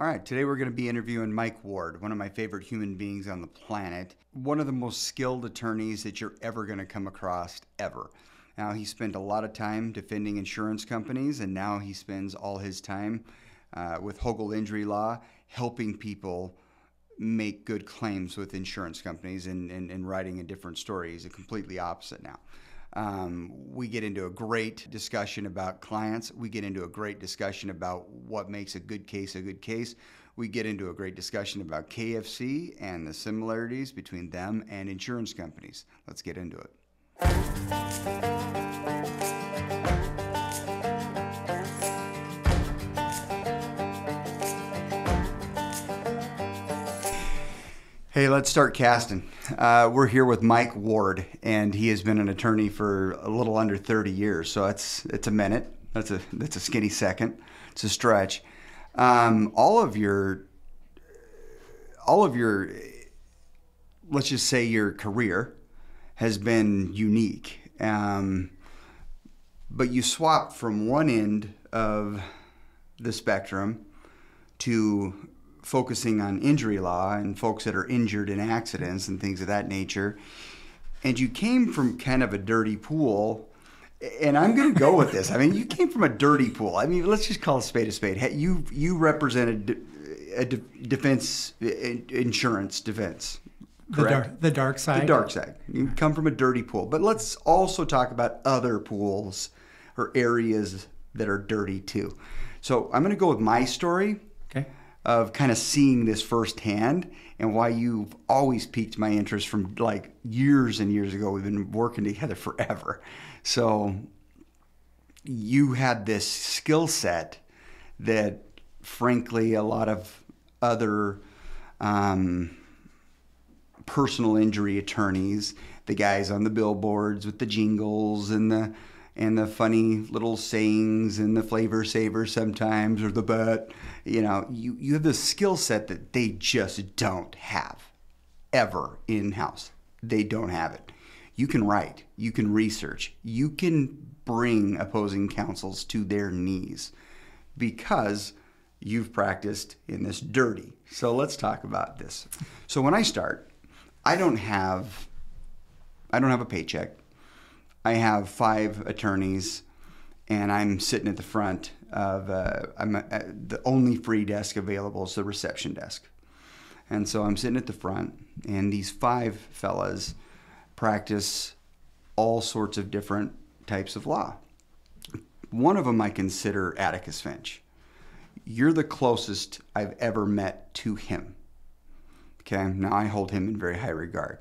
All right, today we're going to be interviewing Mike Ward, one of my favorite human beings on the planet, one of the most skilled attorneys that you're ever going to come across, ever. Now, he spent a lot of time defending insurance companies, and now he spends all his time uh, with Hogle Injury Law helping people make good claims with insurance companies and, and, and writing a different story. He's a completely opposite now. Um, we get into a great discussion about clients. We get into a great discussion about what makes a good case a good case. We get into a great discussion about KFC and the similarities between them and insurance companies. Let's get into it. Hey, let's start casting. Uh, we're here with Mike Ward, and he has been an attorney for a little under 30 years. So it's it's a minute. That's a that's a skinny second. It's a stretch. Um, all of your all of your let's just say your career has been unique. Um, but you swap from one end of the spectrum to focusing on injury law and folks that are injured in accidents and things of that nature. And you came from kind of a dirty pool. And I'm going to go with this. I mean, you came from a dirty pool. I mean, let's just call a spade a spade. You you represented a defense insurance defense. The dark, the dark side. The dark side. You come from a dirty pool. But let's also talk about other pools or areas that are dirty too. So I'm going to go with my story. Okay of kind of seeing this firsthand and why you've always piqued my interest from like years and years ago. We've been working together forever. So you had this skill set that, frankly, a lot of other um, personal injury attorneys, the guys on the billboards with the jingles and the and the funny little sayings and the flavor saver sometimes or the but you know you, you have the skill set that they just don't have ever in house they don't have it. You can write you can research you can bring opposing counsels to their knees because you've practiced in this dirty. So let's talk about this. So when i start i don't have i don't have a paycheck I have five attorneys, and I'm sitting at the front of uh, I'm uh, the only free desk available is the reception desk, and so I'm sitting at the front, and these five fellas practice all sorts of different types of law. One of them I consider Atticus Finch. You're the closest I've ever met to him. Okay, now I hold him in very high regard.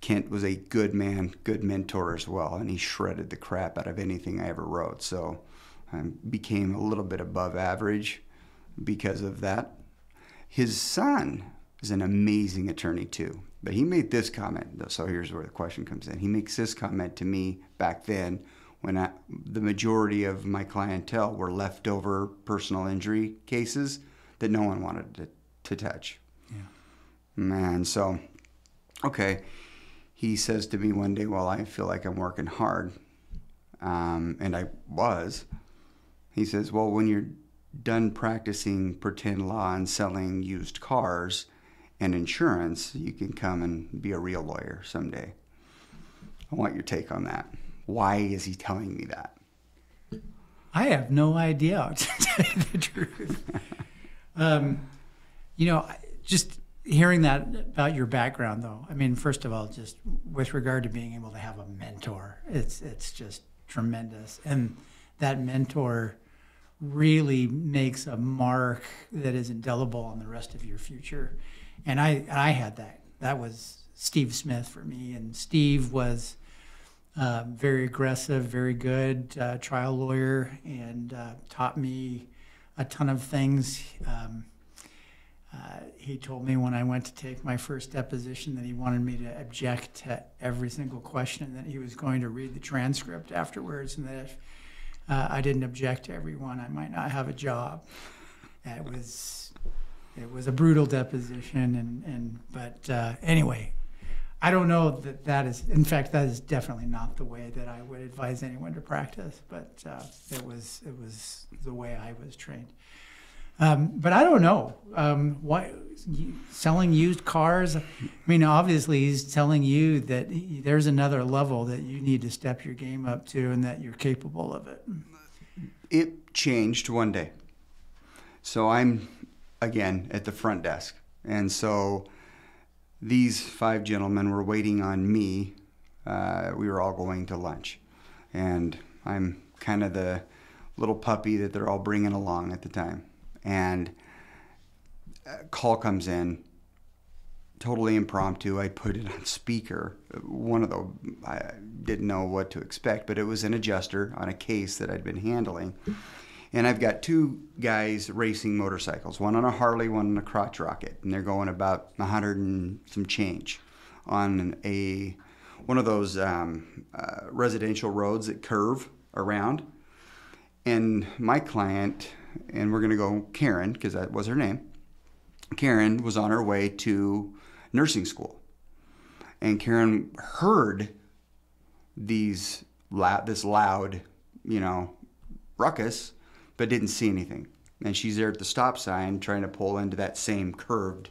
Kent was a good man, good mentor as well, and he shredded the crap out of anything I ever wrote. So I became a little bit above average because of that. His son is an amazing attorney too, but he made this comment. So here's where the question comes in. He makes this comment to me back then when I, the majority of my clientele were leftover personal injury cases that no one wanted to, to touch. Yeah. Man, so okay he says to me one day, Well, I feel like I'm working hard. Um, and I was. He says, Well, when you're done practicing pretend law and selling used cars and insurance, you can come and be a real lawyer someday. I want your take on that. Why is he telling me that? I have no idea, to tell you the truth. um, you know, just hearing that about your background though i mean first of all just with regard to being able to have a mentor it's it's just tremendous. And that mentor really makes a mark that is indelible on the rest of your future. And i i had that. That was steve smith for me. And steve was uh, very aggressive very good uh, trial lawyer and uh, taught me a ton of things. Um, uh, he told me when I went to take my first deposition that he wanted me to object to every single question and that he was going to read the transcript afterwards and that if uh, I didn't object to everyone, I might not have a job. it was it was a brutal deposition and, and but uh, anyway, I don't know that that is in fact that is definitely not the way that I would advise anyone to practice, but uh, it was it was the way I was trained. Um, but I don't know. Um, why selling used cars? I mean, obviously, he's telling you that he, there's another level that you need to step your game up to, and that you're capable of it. It changed one day. So I'm again at the front desk, and so these five gentlemen were waiting on me. Uh, we were all going to lunch, and I'm kind of the little puppy that they're all bringing along at the time. And a call comes in, totally impromptu. I put it on speaker. One of the, I didn't know what to expect, but it was an adjuster on a case that I'd been handling. And I've got two guys racing motorcycles, one on a Harley, one on a crotch rocket, and they're going about 100 and some change on a one of those um, uh, residential roads that curve around. And my client, and we're going to go Karen because that was her name. Karen was on her way to nursing school, and Karen heard these this loud, you know, ruckus, but didn't see anything. And she's there at the stop sign trying to pull into that same curved,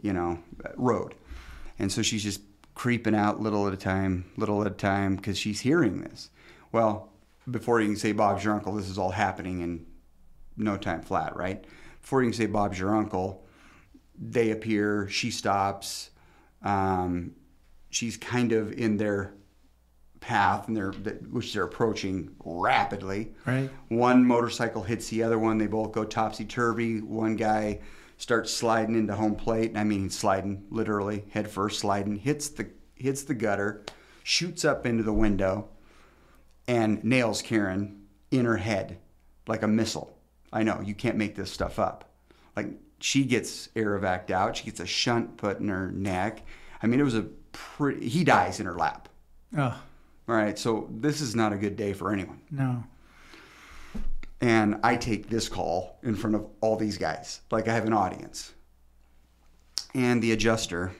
you know, road. And so she's just creeping out little at a time, little at a time, because she's hearing this. Well, before you can say Bob's your uncle, this is all happening in no time flat, right? Before you can say Bob's your uncle, they appear, she stops. Um, she's kind of in their path and they're which they're approaching rapidly. Right. One motorcycle hits the other one. They both go topsy turvy. One guy starts sliding into home plate. I mean, sliding literally head first, sliding hits the hits the gutter, shoots up into the window, and nails Karen in her head like a missile. I know you can't make this stuff up. Like she gets air evac'd out. She gets a shunt put in her neck. I mean, it was a pretty. He dies in her lap. Oh. All right, so this is not a good day for anyone. No. And I take this call in front of all these guys, like I have an audience. And the adjuster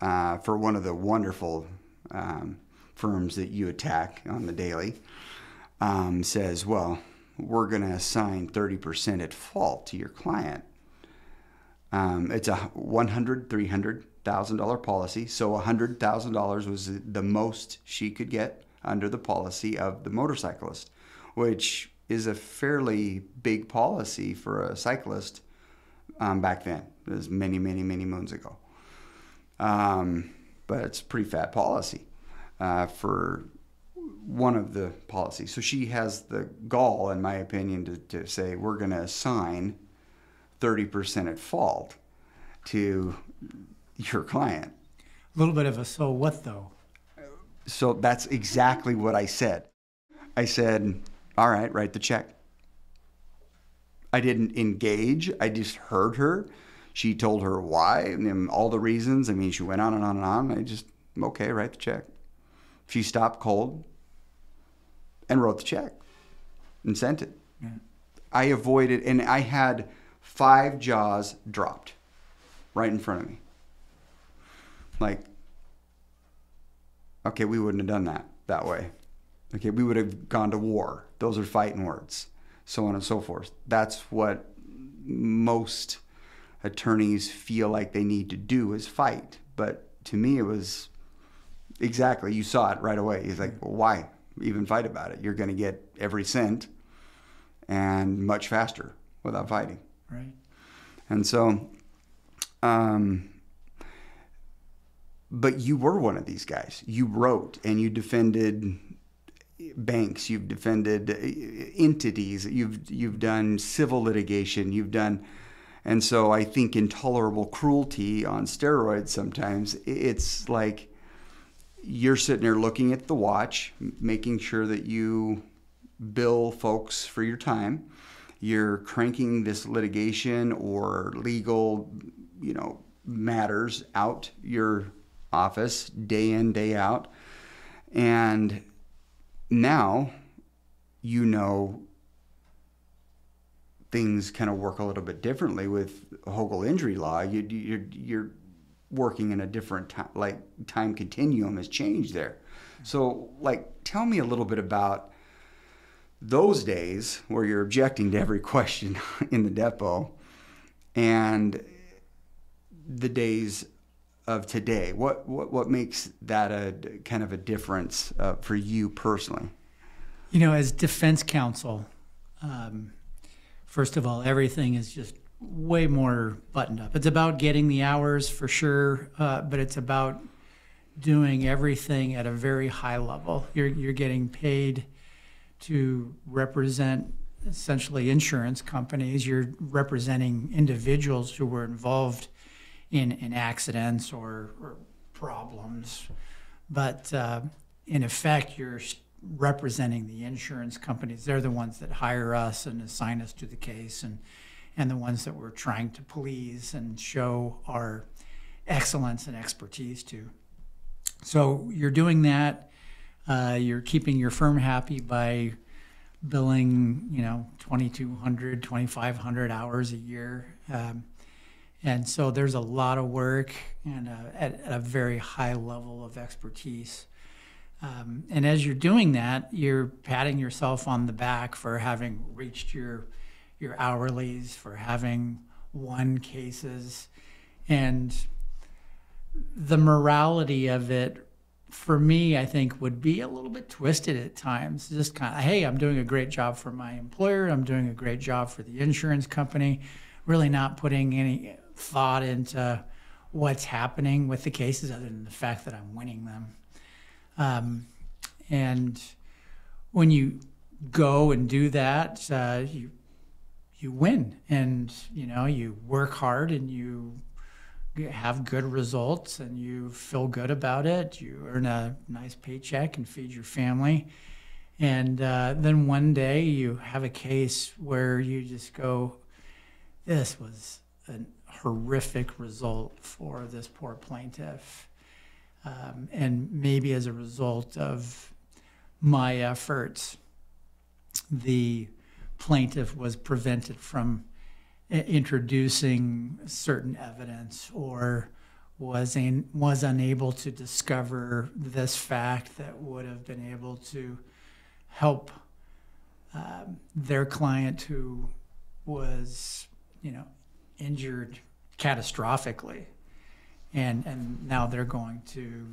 uh, for one of the wonderful um, firms that you attack on the daily um, says, Well, we're going to assign 30% at fault to your client. Um, it's a 100 $300,000 policy. So $100,000 was the most she could get under the policy of the motorcyclist, which is a fairly big policy for a cyclist um, back then. It was many, many, many moons ago. Um, but it's a pretty fat policy uh, for one of the policies. So she has the gall, in my opinion, to, to say we're going to assign 30% at fault to your client. A little bit of a so what though? So that's exactly what I said. I said, all right, write the check. I didn't engage. I just heard her. She told her why and all the reasons. I mean, she went on and on and on. I just, okay, write the check. She stopped cold and wrote the check and sent it. Yeah. I avoided, and I had five jaws dropped right in front of me. Like, okay, we wouldn't have done that that way. Okay, we would have gone to war. Those are fighting words, so on and so forth. That's what most attorneys feel like they need to do is fight. But to me, it was exactly, you saw it right away. He's like, well, why even fight about it? You're going to get every cent and much faster without fighting. Right. And so, um, but you were one of these guys. You wrote and you defended banks. You've defended entities. You've you've done civil litigation. You've done, and so I think intolerable cruelty on steroids. Sometimes it's like you're sitting there looking at the watch, making sure that you bill folks for your time. You're cranking this litigation or legal, you know, matters out your office day in, day out. And now you know things kind of work a little bit differently with Hogle injury law. You, you're, you're working in a different time, like time continuum has changed there. So, like, tell me a little bit about those days where you're objecting to every question in the depo and the days of today? What what what makes that a kind of a difference uh, for you personally? You know, as defense counsel, um, first of all, everything is just way more buttoned up. It's about getting the hours for sure, uh, but it's about doing everything at a very high level. You're you're getting paid to represent essentially insurance companies. You're representing individuals who were involved in, in accidents or, or problems. But uh, in effect, you're representing the insurance companies. They're the ones that hire us and assign us to the case and, and the ones that we're trying to please and show our excellence and expertise to. So you're doing that. Uh, you're keeping your firm happy by billing, you know, 2,200, 2,500 hours a year. Um, and so there's a lot of work and a, at, at, a very high level of expertise. Um, and as you're doing that, you're patting yourself on the back for having reached your your hourlies, for having won cases, and the morality of it for me, I think would be a little bit twisted at times. Just kind of, hey, I'm doing a great job for my employer. I'm doing a great job for the insurance company. Really not putting any thought into what's happening with the cases other than the fact that I'm winning them. Um, and when you go and do that, uh, you you win, and you know you work hard and you have good results and you feel good about it. You earn a nice paycheck and feed your family. And uh, then one day you have a case where you just go, this was a horrific result for this poor plaintiff. Um, and maybe as a result of my efforts, the plaintiff was prevented from introducing certain evidence or was in, was unable to discover this fact that would have been able to help um, their client who was you know injured catastrophically. And and now they're going to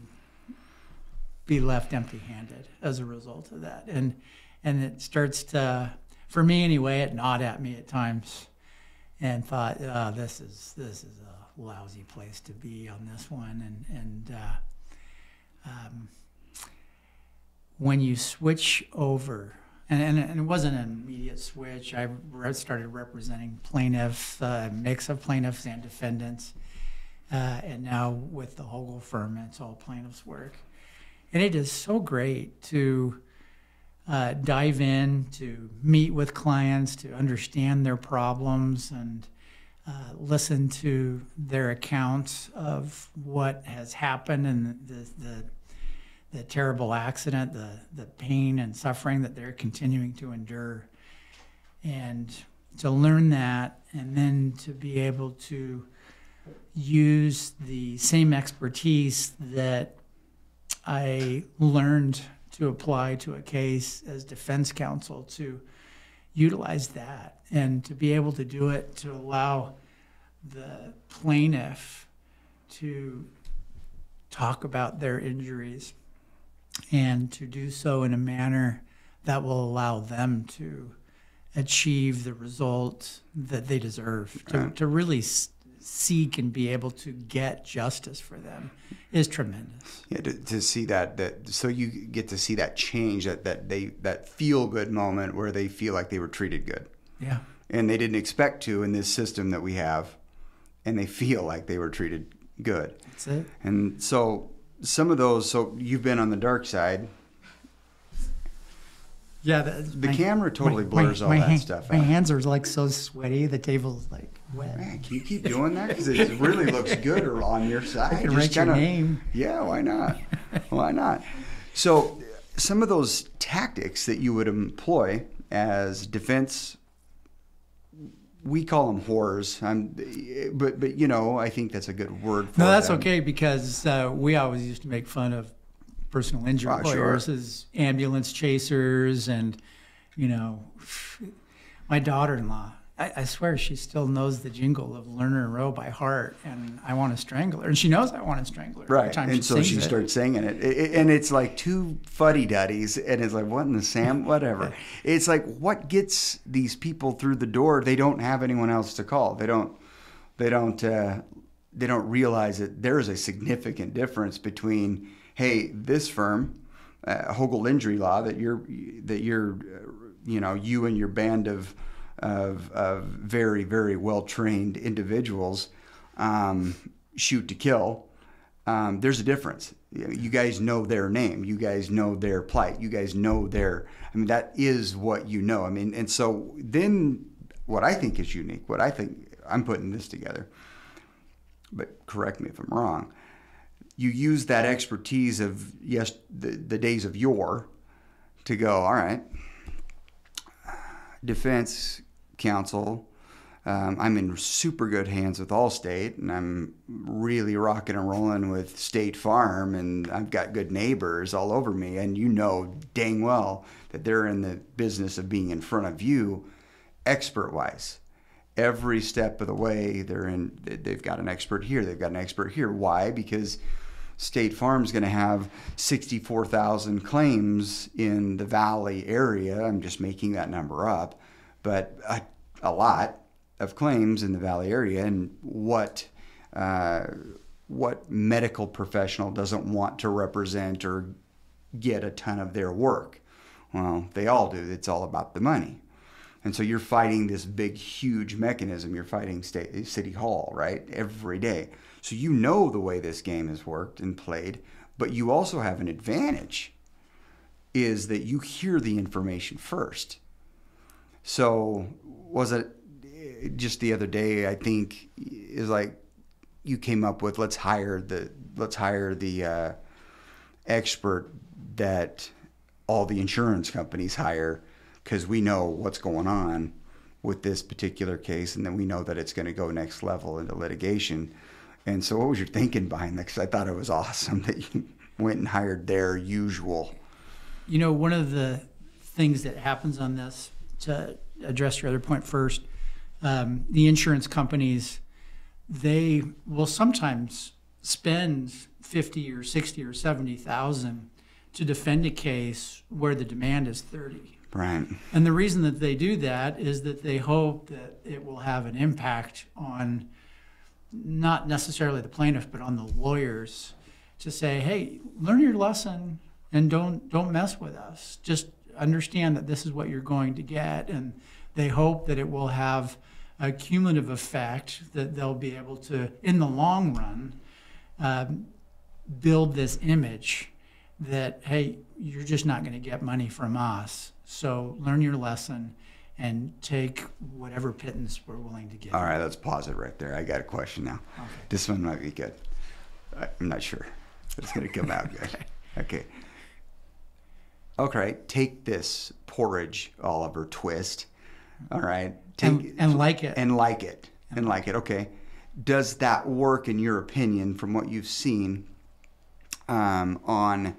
be left empty-handed as a result of that. And and it starts to for me anyway it gnawed at me at times and thought, oh, this is this is a lousy place to be on this one. And and uh, um, when you switch over, and, and, and, it wasn't an immediate switch. I started representing plaintiffs, uh, mix of plaintiffs and defendants, uh, and now with the Hogle firm, it's all plaintiffs' work, and it is so great to uh, dive in, to meet with clients, to understand their problems, and uh, listen to their accounts of what has happened and the, the, the terrible accident, the, the pain and suffering that they're continuing to endure. And to learn that and then to be able to use the same expertise that I learned to apply to a case as defense counsel to utilize that and to be able to do it to allow the plaintiff to talk about their injuries and to do so in a manner that will allow them to achieve the result that they deserve to, to really seek and be able to get justice for them is tremendous. Yeah, to, to see that that so you get to see that change that that they that feel good moment where they feel like they were treated good. Yeah. And they didn't expect to in this system that we have, and they feel like they were treated good. That's it. And so some of those. So you've been on the dark side. Yeah, the, the my, camera totally blurs my, all that hand, stuff. My hands are like so sweaty. The table's like wet. Man, can you keep doing that? Because it really looks good on your side. I can Just write kinda, your name. Yeah, why not? why not? So, some of those tactics that you would employ as defense, we call them horrors. I'm, but but you know, I think that's a good word. for No, that's them. okay because uh, we always used to make fun of personal injury oh, lawyers sure. as ambulance chasers and you know my daughter-in-law I, I swear she still knows the jingle of Lerner and Rowe by heart, and I want to strangle her, and she knows I want to strangle her. every Right, time and so sings she it. starts singing it. It- it- and it's like two fuddy duddies, and it's like, what in the Sam, whatever. It's like what gets these people through the door? They don't have anyone else to call. They don't, they don't, uh, they don't realize that there is a significant difference between, hey, this firm, uh, Hogle Injury Law, that you're, that you're, uh, you know, you and your band of, of, of very, very well trained individuals um, shoot to kill um, there's a difference. You guys know their name. You guys know their plight. You guys know their. I mean, that is what you know. I mean, and so then what I think is unique, what I think I'm putting this together, but correct me if I'm wrong. You use that expertise of yes, the, the days of yore, to go. All right, defense counsel. Um, I'm in super good hands with Allstate, and I'm really rocking and rolling with State Farm, and I've got good neighbors all over me. And you know dang well that they're in the business of being in front of you, expert wise. Every step of the way, they're in. They've got an expert here. They've got an expert here. Why? Because State Farm's going to have 64,000 claims in the Valley area. I'm just making that number up, but a, a lot of claims in the Valley area. And what uh, what medical professional doesn't want to represent or get a ton of their work? Well, they all do. It's all about the money. And so you're fighting this big, huge mechanism. You're fighting state, City Hall, right? Every day. So you know the way this game is worked and played, but you also have an advantage is that you hear the information first. So was it just the other day? I think is like you came up with let's hire the let's hire the uh, expert that all the insurance companies hire because we know what's going on with this particular case, and then we know that it's going to go next level into litigation. And so, what was your thinking behind that? Because I thought it was awesome that you went and hired their usual. You know, one of the things that happens on this, to address your other point first, um, the insurance companies, they will sometimes spend fifty or sixty or seventy thousand to defend a case where the demand is thirty. Right. And the reason that they do that is that they hope that it will have an impact on not necessarily the plaintiff, but on the lawyers to say, hey, learn your lesson and don't don't mess with us. Just understand that this is what you're going to get. And they hope that it will have a cumulative effect that they'll be able to, in the long run, um, build this image that hey you're just not going to get money from us so learn your lesson and take whatever pittance we're willing to give All right, let's pause it right there. I got a question now. Okay. This one might be good. I'm not sure. It's going to come out good. Okay. Okay, take this porridge, Oliver Twist. All right. Take and, and like it and like it and like it okay does that work in your opinion from what you've seen um, on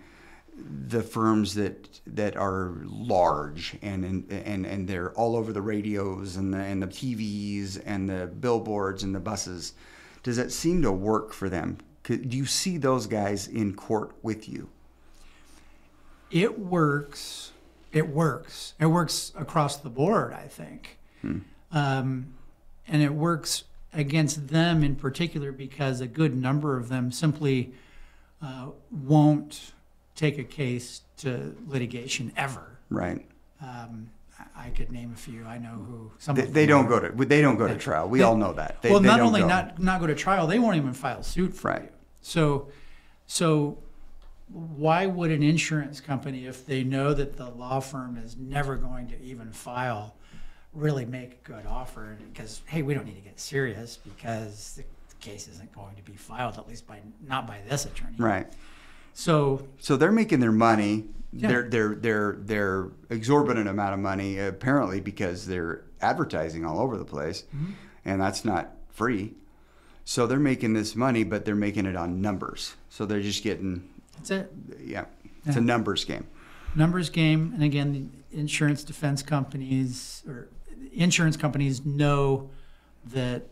the firms that that are large and and and, and they're all over the radios and the and the TVs and the billboards and the buses does that seem to work for them do you see those guys in court with you it works it works it works across the board i think um, and it works against them in particular because a good number of them simply uh, won't take a case to litigation ever right um, I- could name a few. I know who. Some they, they don't are. go to they don't go to trial we They- all know that they, well, they not don't only go. not not go to trial, they won't even file suit for Right. you. So, so why would an insurance company, if they know that the law firm is never going to even file, really make a good offer? Because hey, we don't need to get serious because the case isn't going to be filed, at least by not by this attorney. right So So they're making their money. Yeah. They're they're they're they're exorbitant amount of money apparently because they're advertising all over the place, Mm-hmm. and that's not free. So they're making this money, but they're making it on numbers. So they're just getting that's it. yeah, it's a numbers game. numbers game and again the insurance defense companies or insurance companies know that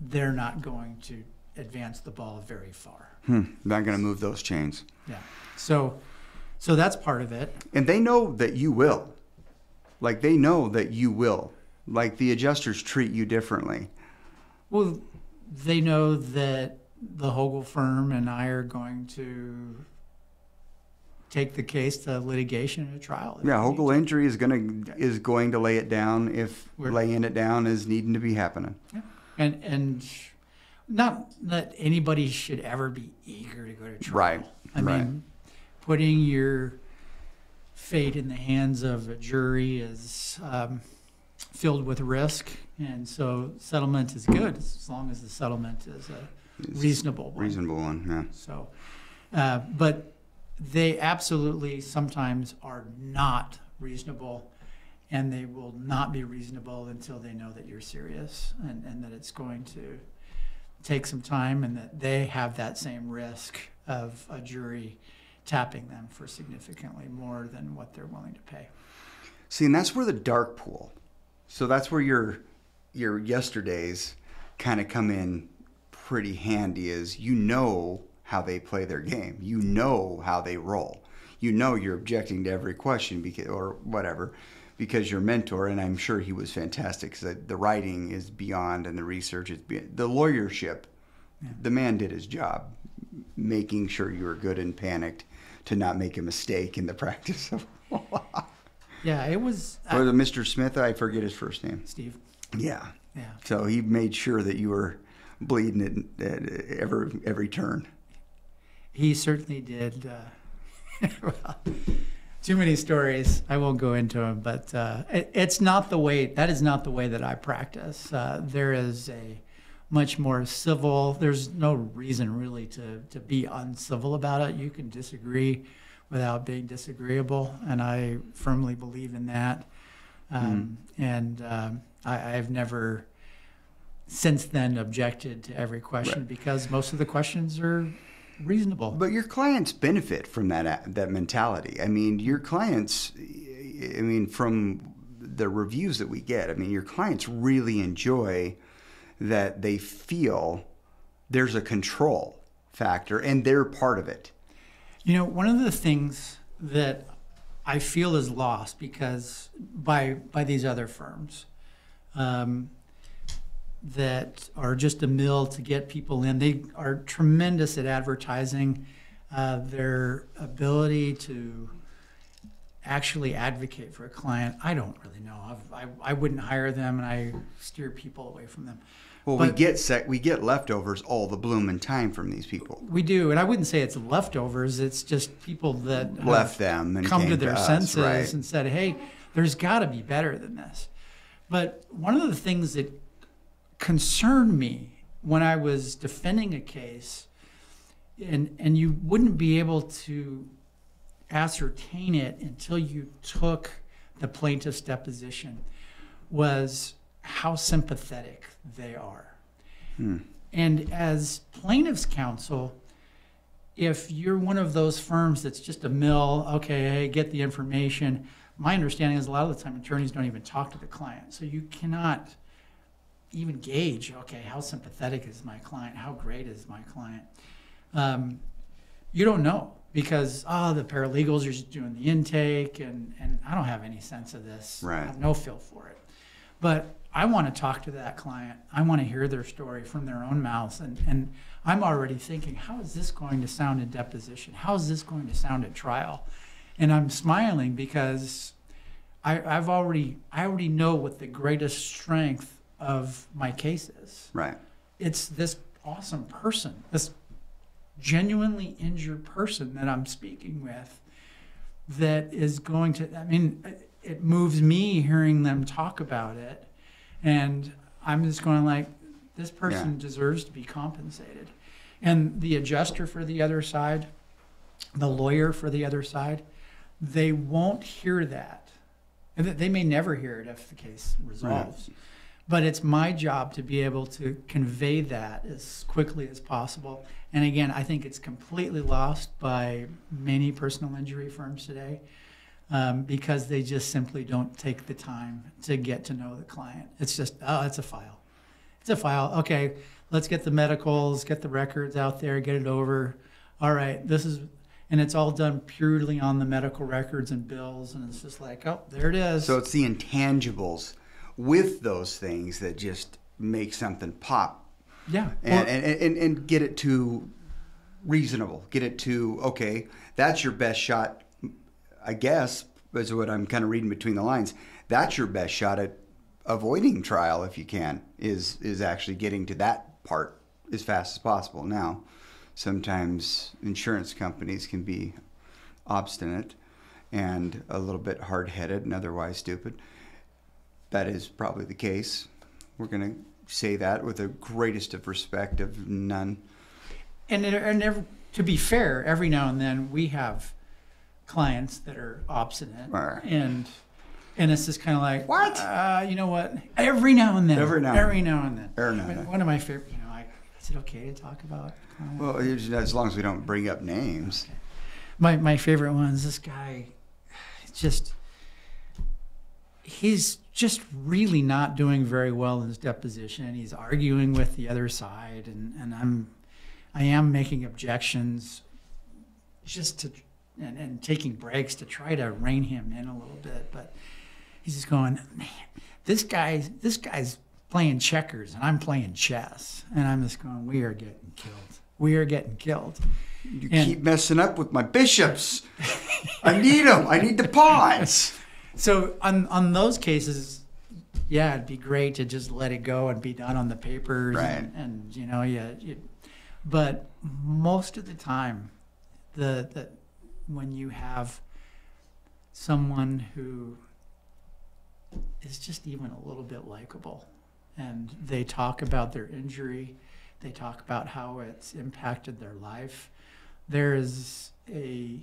they're not going to advance the ball very far. Hmm, not going to move those chains. Yeah. So, so that's part of it. And they know that you will. Like they know that you will. Like the adjusters treat you differently. Well, they know that the Hogle firm and I are going to take the case to litigation and a trial. Yeah, Hogle injury is going to is going to lay it down if We're- laying it down is needing to be happening. And and not that anybody should ever be eager to go to trial. Right, I right. mean, putting your fate in the hands of a jury is um, filled with risk, and so settlement is good as long as the settlement is a reasonable one. Reasonable one, yeah. So, uh, but they absolutely sometimes are not reasonable, and they will not be reasonable until they know that you're serious and, and that it's going to take some time and that they have that same risk of a jury tapping them for significantly more than what they're willing to pay. See, and that's where the dark pool. So that's where your your yesterdays kind of come in pretty handy. Is you know how they play their game. You know how they roll. You know you're objecting to every question because or whatever because your mentor and I'm sure he was fantastic. Because the writing is beyond and the research is beyond, the lawyership. The man did his job, making sure you were good and panicked to not make a mistake in the practice of law. Yeah, it was Or the Mr. Smith, I forget his first name. Steve. Yeah. Yeah. So he made sure that you were bleeding at, at every every turn. He certainly did. Uh, well, too many stories. I won't go into them, but uh, it, it's not the way. That is not the way that I practice. Uh, there is a much more civil. There's no reason really to to be uncivil about it. You can disagree without being disagreeable, and I firmly believe in that. Um, And um, I, I've never since then objected to every question Right. because most of the questions are reasonable. But your clients benefit from that that mentality. I mean, your clients. I mean, from the reviews that we get, I mean, your clients really enjoy that they feel there's a control factor and they're part of it. You know, one of the things that I feel is lost because by by these other firms um, that are just a mill to get people in, they are tremendous at advertising. Uh, their ability to actually advocate for a client, I don't really know. I've, I I wouldn't hire them, and I steer people away from them. Well, we But- get sec- we get leftovers all the bloom and time from these people. We do, and I wouldn't say it's leftovers. It's just people that Left them and come to to their us, senses right. and said, "Hey, there's got to be better than this." But one of the things that concerned me when I was defending a case, and and you wouldn't be able to ascertain it until you took the plaintiff's deposition, was how sympathetic they are. Hmm. And as plaintiff's counsel, if you're one of those firms that's just a mill, okay, hey, get the information. My understanding is a lot of the time attorneys don't even talk to the client. So you cannot even gauge, okay, how sympathetic is my client? How great is my client? Um, you don't know because, oh, the paralegals are just doing the intake, and, and I don't have any sense of this. right. I have no feel for it. But I want to talk to that client. I want to hear their story from their own mouths. And, and I'm already thinking, how is this going to sound in deposition? How is this going to sound at trial? And I'm smiling because I, I've already, I already know what the greatest strength of my cases. Right. It's this awesome person, this genuinely injured person that I'm speaking with that is going to, I mean, it- it moves me hearing them talk about it. And I'm just going like, this person deserves to be compensated. And the adjuster for the other side, the lawyer for the other side, they won't hear that. And they may never hear it if the case resolves. But it's my job to be able to convey that as quickly as possible. And again, I think it's completely lost by many personal injury firms today. um, because they just simply don't take the time to get to know the client. It's just, oh, it's a file. It's a file. Okay, let's get the medicals, get the records out there, get it over. All right, this is, and it's all done purely on the medical records and bills, and it's just like, oh, there it is. So it's the intangibles with those things that just make something pop yeah, and, Well, and, and, and get it to reasonable. Get it to, okay, that's your best shot, I guess, is what I'm kind of reading between the lines. That's your best shot at avoiding trial if you can, is, is actually getting to that part as fast as possible. Now, sometimes insurance companies can be obstinate and a little bit hard headed and otherwise stupid. That is probably the case. We're going to say that with the greatest of respect of none. and and every, to be fair, every now and then we have clients that are obstinate, Right. and and it's just kind of like What? Uh, you know what? Every now and then. Every now and Every now and then. Every now and One- then. One of my favorite. You know, I, is it okay to talk about? clients? Well, as long as we don't bring up names. my my favorite one is this guy. Just he's just really not doing very well in his deposition. He's arguing with the other side, and and I'm I am making objections, just to and, and taking breaks to try to rein him in a little bit, but he's just going, man, this guy this guy's playing checkers and I'm playing chess, and I'm just going, we are getting killed. We are getting killed. You And- keep messing up with my bishops. I need them. I need the pawns. So on on those cases, yeah, it'd be great to just let it go and be done on the papers, Right. and, and you know, yeah. You, but most of the time, the the when you have someone who is just even a little bit likable, and they talk about their injury, they talk about how it's impacted their life. There is a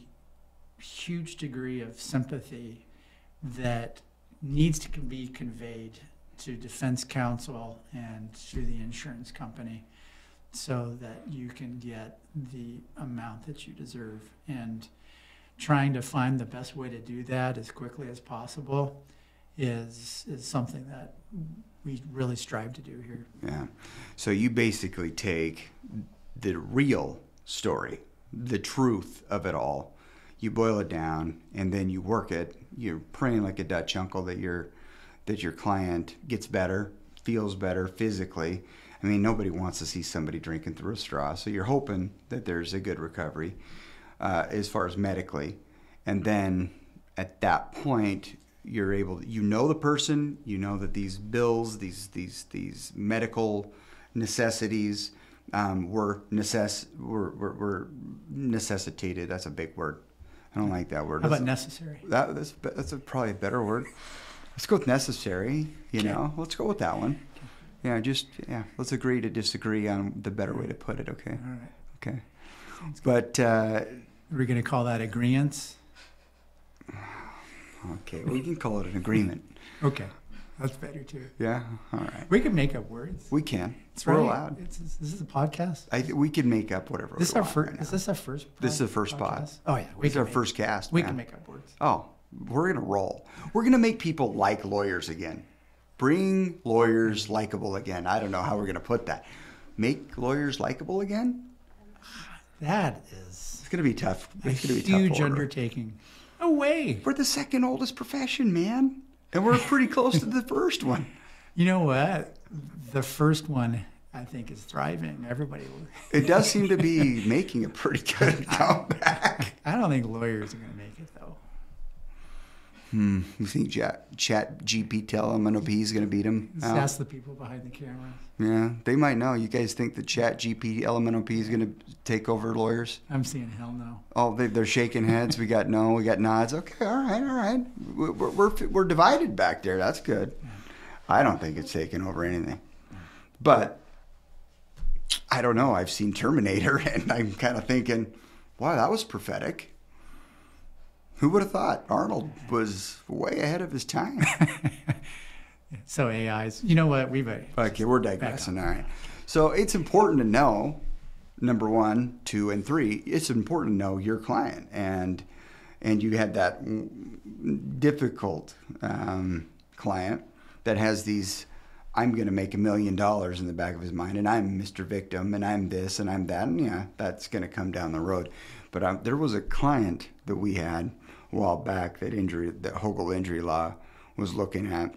huge degree of sympathy that needs to be conveyed to defense counsel and to the insurance company so that you can get the amount that you deserve and trying to find the best way to do that as quickly as possible is is something that we really strive to do here. Yeah. So you basically take the real story, the truth of it all. You boil it down and then you work it. You're praying like a Dutch uncle that your that your client gets better, feels better physically. I mean, nobody wants to see somebody drinking through a straw. So you're hoping that there's a good recovery uh, as far as medically. And then at that point, you're able you know the person you know that these bills these these these medical necessities um, were necess were, were, were necessitated that's a big word i don't like that word How about necessary? that, that's, that's a, probably a better word let's go with necessary you Okay. know let's go with that one yeah just yeah let's agree to disagree on the better way to put it okay All right. okay but uh, Are we going to call that agreement. okay we can call it an agreement Okay. That's better too. yeah all right We can make up words. we can It's we're right. allowed It's, this is a podcast. I th- we can make up whatever. This our first. right is this our first? This is the pod- first pod. podcast? Oh yeah, This is our make- first cast. We man. can make up words. Oh, we're gonna roll. We're gonna make people like lawyers again. Bring lawyers likable again. I don't know how we're gonna put that. Make lawyers likable again. That is It's gonna be tough. a It's gonna be huge tough. undertaking. No way. We're the second oldest profession, man, and we're pretty close to the first one. You know what? The first one, I think, is thriving. Everybody. It does seem to be making a pretty good comeback. I don't think lawyers are going to make. Hmm. You think Chat, Chat GPT LMNOP is gonna beat him? Just ask the people behind the camera. Yeah, they might know. You guys think the Chat GP LMNOP is going to take over lawyers? I'm seeing hell no. Oh, they, they're shaking heads. We got no, we got nods. Okay, all right, all right. We're, we're, we're divided back there. That's good. I don't think it's taking over anything. But I don't know. I've seen Terminator and I'm kind of thinking, wow, that was prophetic. Who would have thought Arnold was way ahead of his time? So AIs. You know what? We've Okay, we're digressing. All right. So it's important to know number one, two, and three. It's important to know your client and and you had that difficult um, client that has these I'm going to make a million dollars in the back of his mind, and I'm Mr. Victim, and I'm this, and I'm that, and yeah, that's going to come down the road. But um, there was a client that we had a while back that injury, that Hogle injury law was looking at,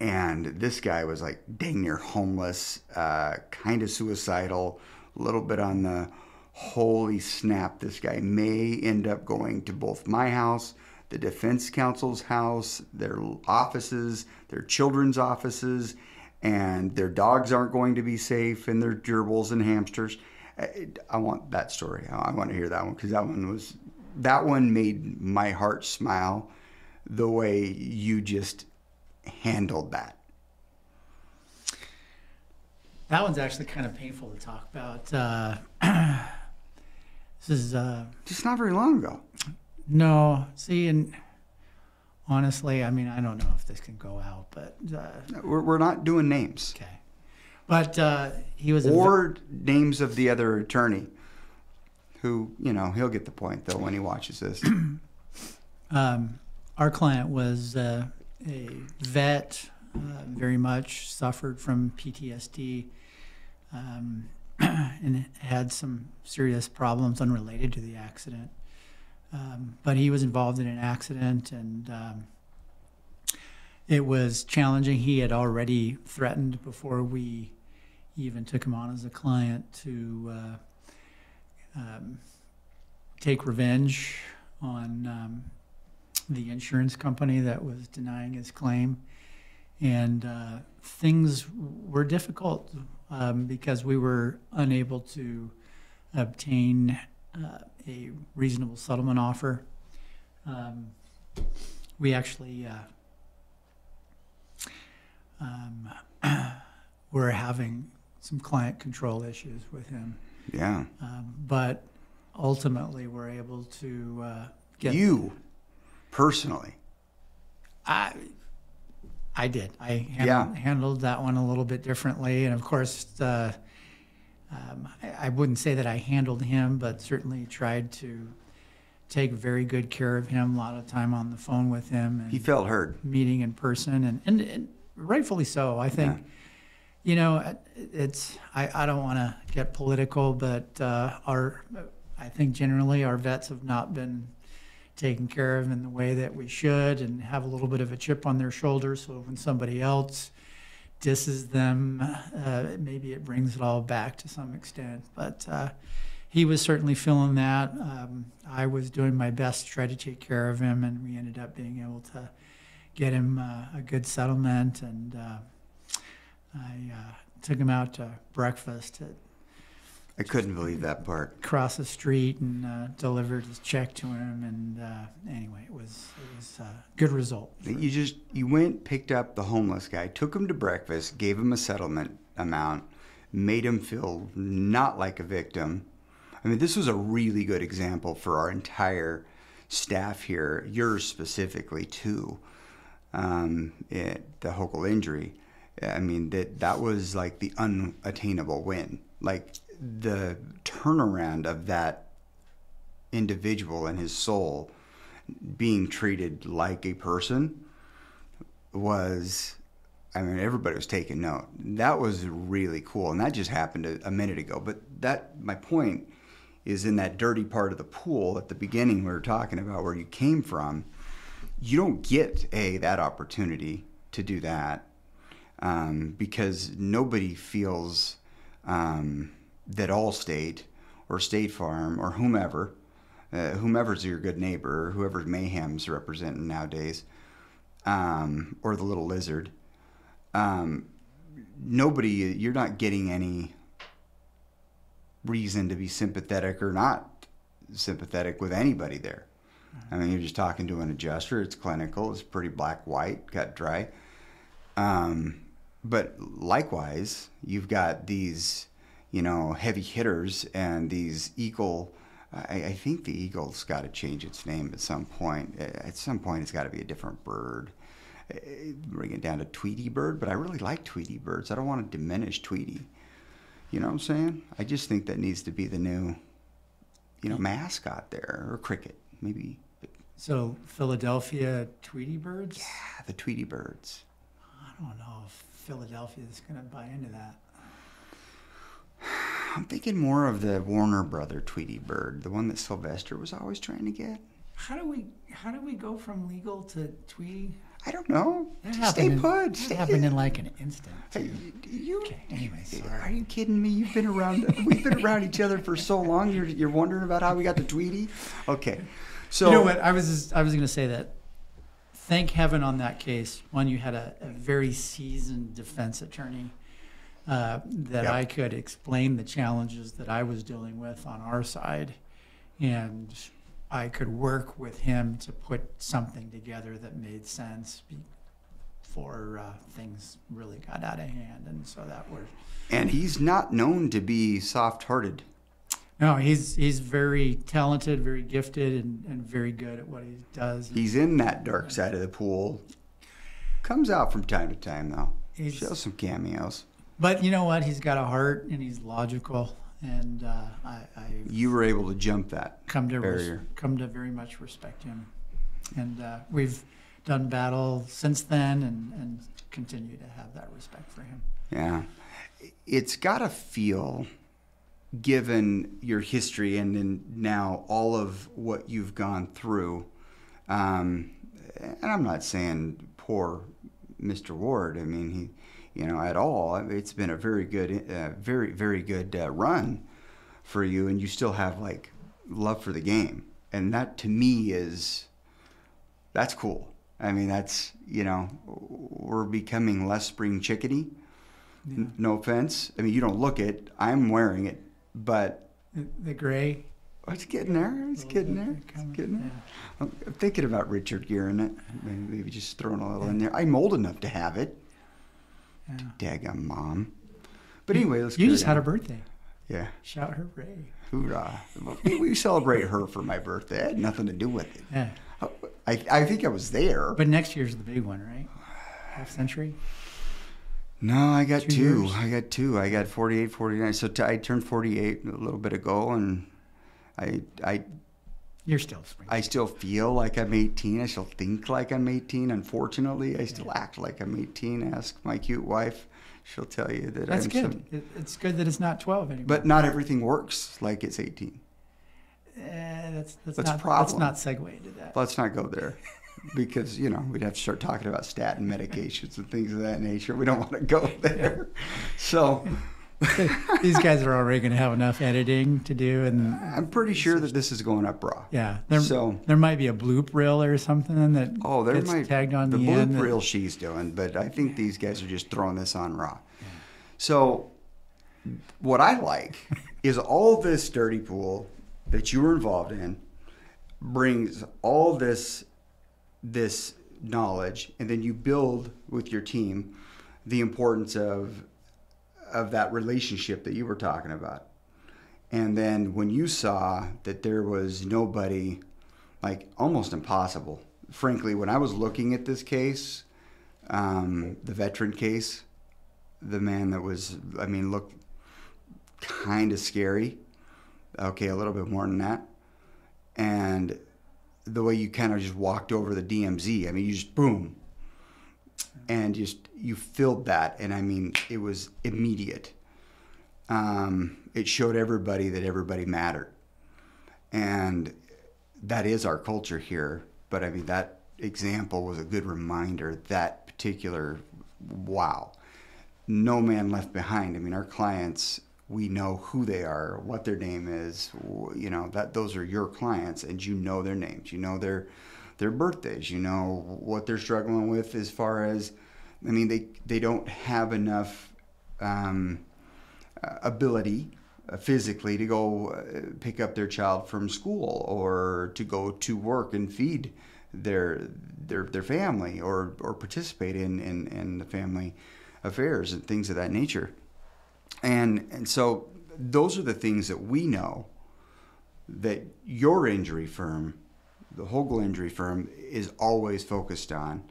and this guy was like dang near homeless, uh, kind of suicidal, a little bit on the holy snap, this guy may end up going to both my house, the defense counsel's house, their offices, their children's offices, and their dogs aren't going to be safe, and their gerbils and hamsters. I want that story. I want to hear that one because that one was that one made my heart smile the way you just handled that. That one's actually kind of painful to talk about. Uh, this is uh, just not very long ago. No, see, and honestly, I mean, I don't know if this can go out, but uh, we're, we're not doing names. Okay, but uh, he was or names of the other attorney, who you know he'll get the point though when he watches this. um, our client was uh, a vet, uh, very much suffered from PTSD. Um, and had some serious problems unrelated to the accident. Um, but he was involved in an accident and um, it was challenging. He had already threatened before we even took him on as a client to uh, um, take revenge on um, the insurance company that was denying his claim. And uh, things were difficult um, because we were unable to obtain uh, a reasonable settlement offer. Um, we actually uh, um, were having some client control issues with him. Yeah. Um, but ultimately, we're able to uh, get you personally. I I did. I handled, yeah. handled that one a little bit differently, and of course. Uh, um, I, I, wouldn't say that I handled him, but certainly tried to take very good care of him. A lot of time on the phone with him. And he felt heard. Meeting in person, and, and, and rightfully so. I think, yeah. You know, it's, I, I don't want to get political, but uh, our, I think generally our vets have not been taken care of in the way that we should and have a little bit of a chip on their shoulder. So when somebody else disses them. Uh, maybe it brings it all back to some extent. But uh, he was certainly feeling that. Um, I was doing my best to try to take care of him, and we ended up being able to get him uh, a good settlement. And uh, I uh, took him out to breakfast at I couldn't believe that part. Across the street and uh, delivered his check to him, and uh, anyway, it was it was a good result. You just you went, picked up the homeless guy, took him to breakfast, gave him a settlement amount, made him feel not like a victim. I mean, this was a really good example for our entire staff here, yours specifically too. Um, it, the Hogle injury. I mean, that that was like the unattainable win. Like the turnaround of that individual and his soul being treated like a person was I mean everybody was taking note. That was really cool and that just happened a, a, minute ago. But that my point is in that dirty part of the pool at the beginning we were talking about where you came from. You don't get a that opportunity to do that um, because nobody feels um, that Allstate or State Farm or whomever, uh, whomever's your good neighbor, whoever Mayhem's representing nowadays, um, or the little lizard, um, nobody, you're not getting any reason to be sympathetic or not sympathetic with anybody there. I mean, you're just talking to an adjuster. It's clinical. It's pretty black, white, cut, dry. Um, but likewise, you've got these you know, heavy hitters and these eagle. I, I think the eagle's got to change its name at some point. Eh, at some point, it's got to be a different bird. Eh, bring it down to Tweety bird, but I really like Tweety birds. I don't want to diminish Tweety. You know what I'm saying? I just think that needs to be the new, you know, mascot there or cricket. Maybe So Philadelphia Tweety Birds. Yeah, the Tweety Birds. I don't know if Philadelphia is going to buy into that. I'm thinking more of the Warner Brother Tweety Bird, the one that Sylvester was always trying to get. How do we how do we go from legal to Tweety? I don't know. That stay in- put. That Stay- happened in like an instant. Hey, you. Okay. Anyway, Are you kidding me? You've been around. We've been around each other for so long. You're you're wondering about how we got to Tweety. Okay, so you know what? I was just, I was going to say that. Thank heaven on that case. One, you had a, a very seasoned defense attorney uh, that Yep. I could explain the challenges that I was dealing with on our side, and I could work with him to put something together that made sense before uh, things really got out of hand. And so that was And he's not known to be soft-hearted. No, he's he's very talented, very gifted, and, and very good at what he does. He's in that dark side of the pool. Comes out from time to time though. He's- Shows some cameos. But you know what? He's got a heart and he's logical, and uh, I, I You were able to jump that. come to res- barrier. come to very much respect him, and uh, we've done battle since then, and, and continue to have that respect for him. Yeah. It's got to feel, given your history and then now all of what you've gone through, um, and I'm not saying poor Mr. Ward, I mean, he, you know, at all. It's been a very good, uh, very, very good uh, run for you, and you still have like love for the game. And that to me is, that's cool. I mean, that's, you know, we're becoming less spring chickadee. N- No offense. I mean, you don't look it. I'm wearing it, but The, the gray. oh, it's getting there. It's oh, getting there. It's getting there. I'm I'm thinking about Richard Gere in it. Maybe, just throwing a little in there. I'm old enough to have it. Yeah. Daggum mom. But anyway, let's. You just had a birthday. Yeah. Shout hooray! Hoorah. We, we celebrate her for my birthday. It had nothing to do with it. Yeah. Oh, I, I think I was there. But next year's the big one, right? Half century. No, I got Two two. I got two. I got 48, 49. So t- I turned 48 a little bit ago, and I, I, You're still. I still feel like I'm 18. I still think like I'm 18. Unfortunately, I still act like I'm 18. Ask my cute wife; she'll tell you that That's I'm. good. some- It, it's good that it's not 12 anymore. but not everything works like it's 18. Eh, that's that's, That's a not problem. Let's not segue into that. Let's not go there. Because you know we'd have to start talking about statin medications and things of that nature. We don't want to go there. So These guys are already going to have enough editing to do, and I'm pretty sure that this is going up raw. yeah, there, So- there might be a bloop reel or something that Oh, there gets might tagged on the the, bloop reel she's doing, but I think these guys are just throwing this on raw. So, what I like is all this dirty pool that you were involved in brings all this this knowledge, and then you build with your team the importance of of that relationship that you were talking about. And then when you saw that there was nobody, like almost impossible. Frankly, when I was looking at this case, um, the veteran case, the man that was, I mean, looked kind of scary. Okay, a little bit more than that. And the way you kind of just walked over the DMZ, I mean, you just boom, and just you filled that, and I mean, it was immediate. Um, it showed everybody that everybody mattered, and that is our culture here. But I mean, that example was a good reminder. That particular, wow, no man left behind. I mean, our clients, we know who they are, what their name is. You know that those are your clients, and you know their names. You know their their birthdays. You know what they're struggling with as far as, I mean, they they don't have enough um, ability uh, physically to go uh, pick up their child from school or to go to work and feed their their their family or or participate in in, in the family affairs and things of that nature and and so those are the things that we know that your injury firm the Hogle injury firm is always focused on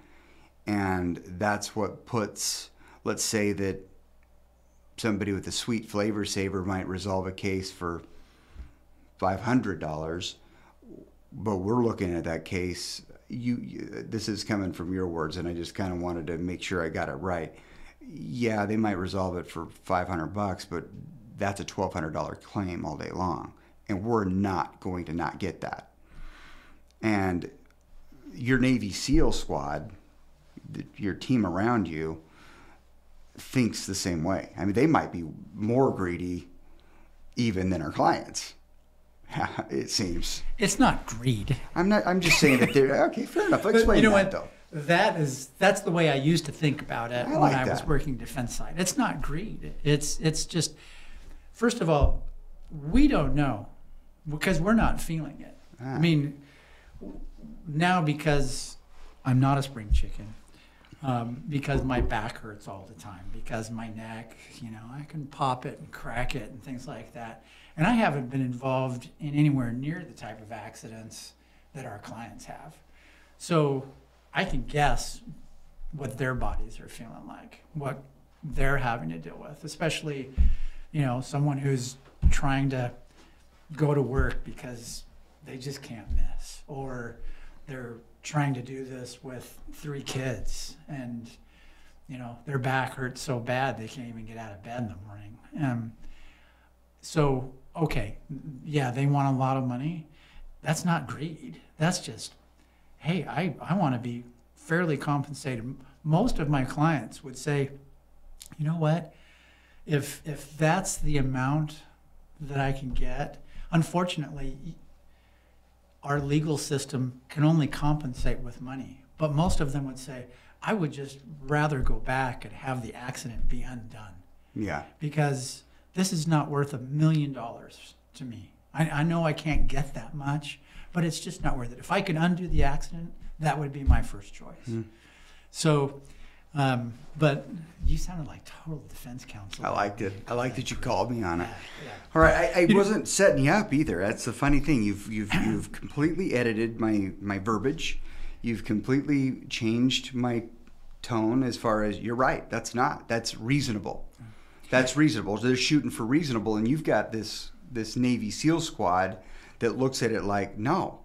and that's what puts let's say that somebody with a sweet flavor saver might resolve a case for $500 but we're looking at that case. You, you this is coming from your words, and I just kind of wanted to make sure I got it right. Yeah, they might resolve it for 500 bucks, but that's a $1,200 claim all day long, and we're not going to not get that. And your Navy SEAL squad, your team around you, thinks the same way. I mean, they might be more greedy even than our clients. it seems. It's not greed. I'm not. I'm just saying that they're okay. Fair enough. I'll explain you know that what? though. That is that's the way I used to think about it I when like I was that. working defense side. It's not greed. It's it's just first of all, we don't know because we're not feeling it. Ah. I mean, now because I'm not a spring chicken, um, because my back hurts all the time, because my neck, you know, I can pop it and crack it and things like that. And I haven't been involved in anywhere near the type of accidents that our clients have. So I can guess what their bodies are feeling like, what they're having to deal with, especially, you know, someone who's trying to go to work because they just can't miss, or they're trying to do this with three kids and, you know, their back hurts so bad they can't even get out of bed in the morning. Um, so, okay, yeah, they want a lot of money. That's not greed. That's just, hey, I, I want to be fairly compensated. Most of my clients would say, you know what? If, if that's the amount that I can get, unfortunately, our legal system can only compensate with money. But most of them would say, I would just rather go back and have the accident be undone Yeah. because this is not worth a million dollars to me. I, I know I can't get that much, but it's just not worth it. If I could undo the accident, that would be my first choice. Hmm. So, um, but you sounded like total defense counsel. I liked it. I like that you called me on it. Yeah, yeah. All right, I, I wasn't setting you up either. That's the funny thing. You've you've you've completely edited my my verbiage. You've completely changed my tone as far as you're right. That's not. That's reasonable. That's reasonable. They're shooting for reasonable, and you've got this this Navy SEAL squad that looks at it like, no.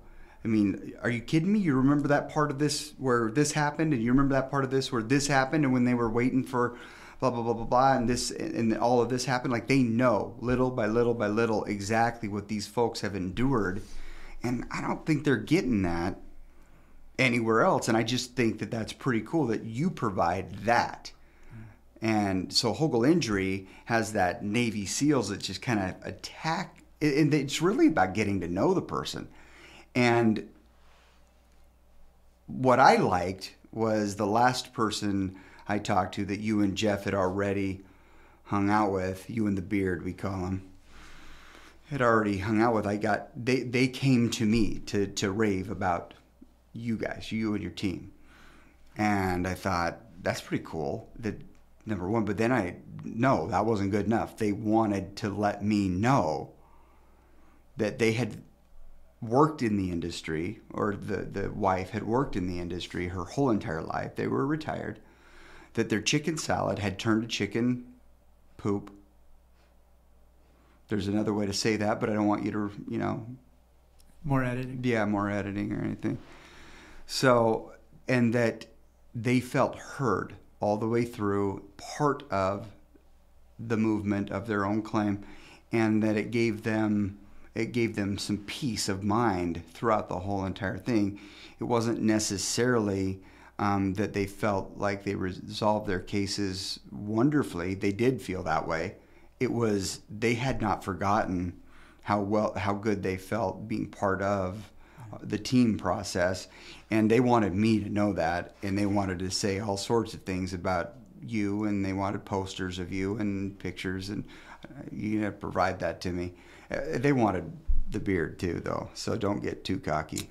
I mean, are you kidding me? You remember that part of this where this happened, and you remember that part of this where this happened, and when they were waiting for blah blah blah blah blah, and this and all of this happened. Like they know little by little by little exactly what these folks have endured, and I don't think they're getting that anywhere else. And I just think that that's pretty cool that you provide that. And so Hogle Injury has that Navy SEALs that just kind of attack, and it's really about getting to know the person. And what I liked was the last person I talked to that you and Jeff had already hung out with, you and the beard, we call him, had already hung out with. I got they they came to me to to rave about you guys, you and your team, and I thought that's pretty cool. That number one, but then I no, that wasn't good enough. They wanted to let me know that they had worked in the industry, or the, the wife had worked in the industry her whole entire life. They were retired. That their chicken salad had turned to chicken poop. There's another way to say that, but I don't want you to, you know, More editing. yeah, more editing or anything. So, and that they felt heard all the way through, part of the movement of their own claim, and that it gave them it gave them some peace of mind throughout the whole entire thing. It wasn't necessarily um, that they felt like they resolved their cases wonderfully. They did feel that way. It was they had not forgotten how well how good they felt being part of the team process and they wanted me to know that and they wanted to say all sorts of things about you and they wanted posters of you and pictures and uh, you know provide that to me. Uh, they wanted the beard too though so don't get too cocky.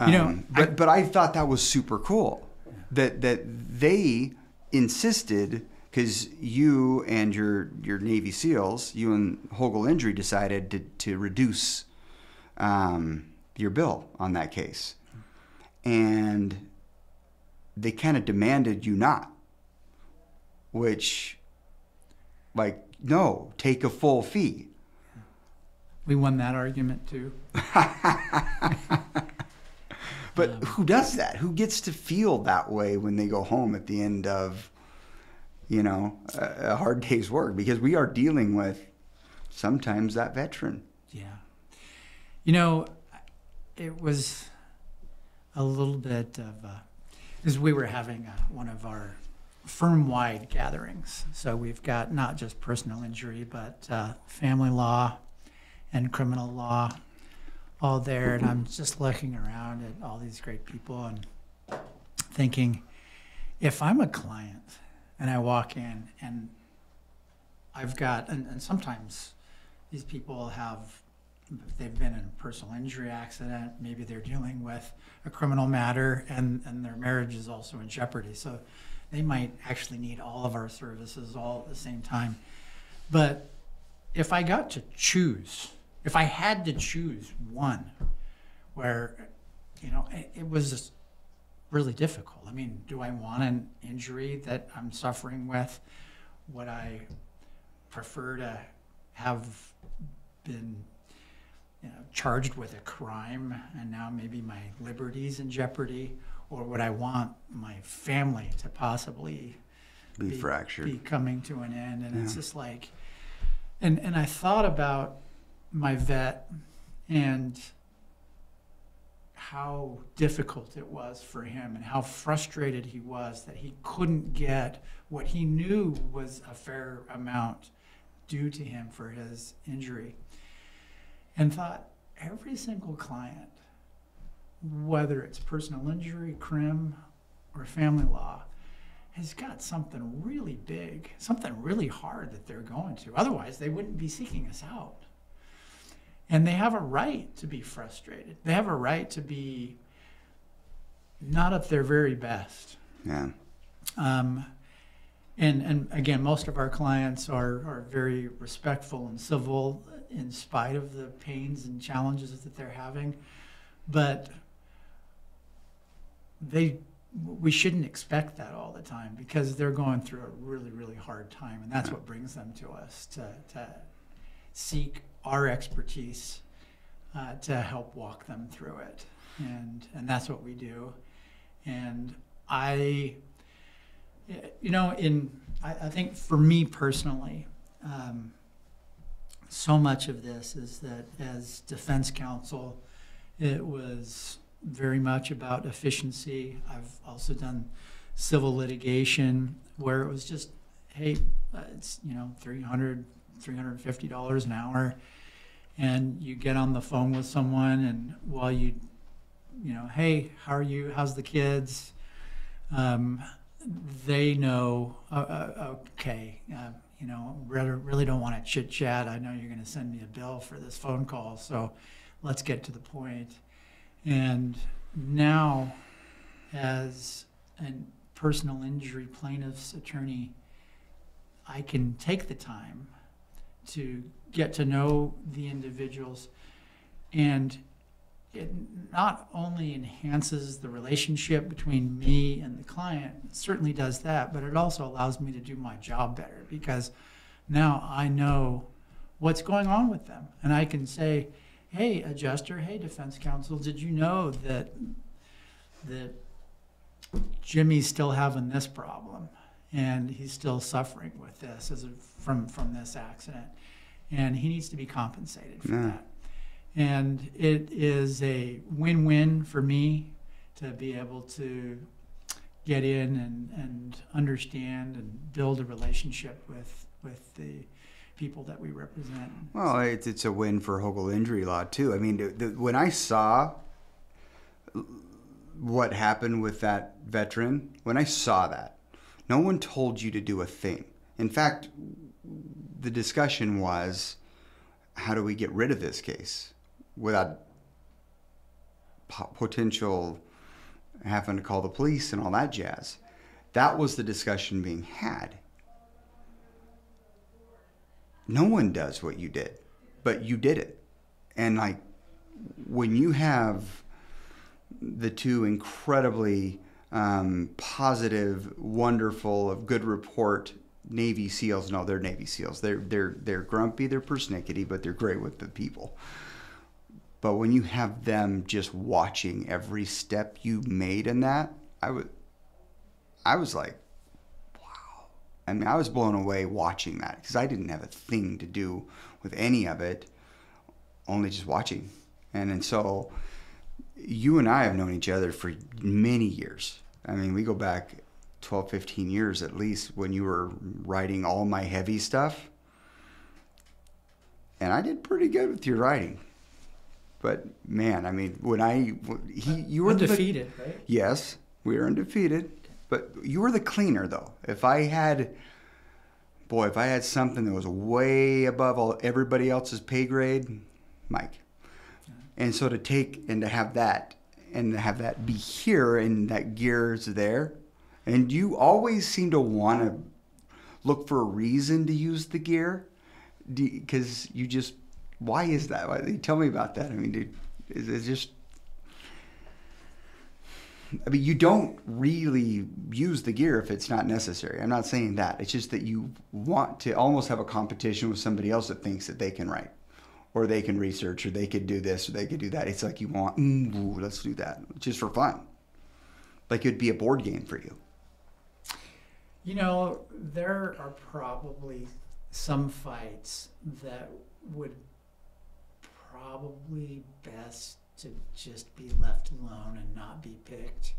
You know, um, but but I thought that was super cool that that they insisted because you and your your Navy SEALs, you and Hogle Injury decided to to reduce um, your bill on that case, and they kind of demanded you not, which like no, take a full fee. we won that argument too. But Um, who does that? Who gets to feel that way when they go home at the end of, you know, a, a hard day's work? Because we are dealing with sometimes that veteran. Yeah. You know, it was a little bit of, as we were having uh one of our firm wide gatherings. So we've got not just personal injury, but uh, family law and criminal law all there. And I'm just looking around at all these great people and thinking, if I'm a client and I walk in and I've got, and, and sometimes these people have they've been in a personal injury accident maybe they're dealing with a criminal matter and, and their marriage is also in jeopardy so they might actually need all of our services all at the same time. But if i got to choose if i had to choose one where you know it, it was really difficult. I mean do i want an injury that i'm suffering with? Would i prefer to have been you know, charged with a crime and now maybe my liberty's in jeopardy? Or would I want my family to possibly Be, fractured. be coming to an end? And it's just like, and, and I thought about my vet and how difficult it was for him and how frustrated he was that he couldn't get what he knew was a fair amount due to him for his injury. And thought every single client, whether it's personal injury, crim, or family law, has got something really big, something really hard that they're going to. Otherwise, they wouldn't be seeking us out. And they have a right to be frustrated. They have a right to be not at their very best. yeah. Um, and, and again, most of our clients are, are very respectful and civil in spite of the pains and challenges that they're having. But they, we shouldn't expect that all the time because they're going through a really, really hard time. And that's what brings them to us to, to seek our expertise uh, to help walk them through it. And, and that's what we do. And I, you know, in I, I think for me personally, um, so much of this is that as defense counsel, it was very much about efficiency. I've also done civil litigation where it was just, hey, uh, it's you know 300 $350 an hour. And you get on the phone with someone and while you you know hey how are you? How's the kids? Um, they know uh, uh, okay uh, you know really, really don't want to chit chat. I know you're going to send me a bill for this phone call so let's get to the point and now as a personal injury plaintiff's attorney i can take the time to get to know the individuals and it not only enhances the relationship between me and the client, certainly does that, but it also allows me to do my job better because now I know what's going on with them. And I can say, hey, adjuster, hey, defense counsel, did you know that that Jimmy's still having this problem and he's still suffering with this as a, from from this accident and he needs to be compensated for Yeah. that. And it is a win-win for me to be able to get in and, and understand and build a relationship with with the people that we represent. Well, it's, it's a win for Hogle injury law too. I mean, the, the, when I saw what happened with that veteran, when I saw that, no one told you to do a thing. In fact, the discussion was, how do we get rid of this case without potential having to call the police and all that jazz? That was the discussion being had no one does what you did, but you did it. And like when you have the two incredibly um, positive, wonderful, of good report Navy SEALs No, they're Navy SEAls. They're they're they're grumpy, they're persnickety, but they're great with the people. But when you have them just watching every step you made in that, I would I was like. I mean, I was blown away watching that because I didn't have a thing to do with any of it, only just watching. And and so you and I have known each other for many years. I mean, we go back 12, 15 years at least when you were writing all my heavy stuff. And I did pretty good with your writing. But man, I mean, when I he you were undefeated, the, right? Yes, we were undefeated. But you were the cleaner though. If I had boy, if I had something that was way above all everybody else's pay grade, Mike. And so to take and to have that and to have that be here and that gear is there, and you always seem to want to look for a reason to use the gear, because you just why is that? Why, tell me about that. I mean, dude, is it just I mean, you don't really use the gear if it's not necessary. I'm not saying that. It's just that you want to almost have a competition with somebody else that thinks that they can write or they can research or they could do this or they could do that. It's like you want, mm, let's do that just for fun. Like it'd be a board game for you. You know, there are probably some fights that would probably best to just be left alone and not be picked.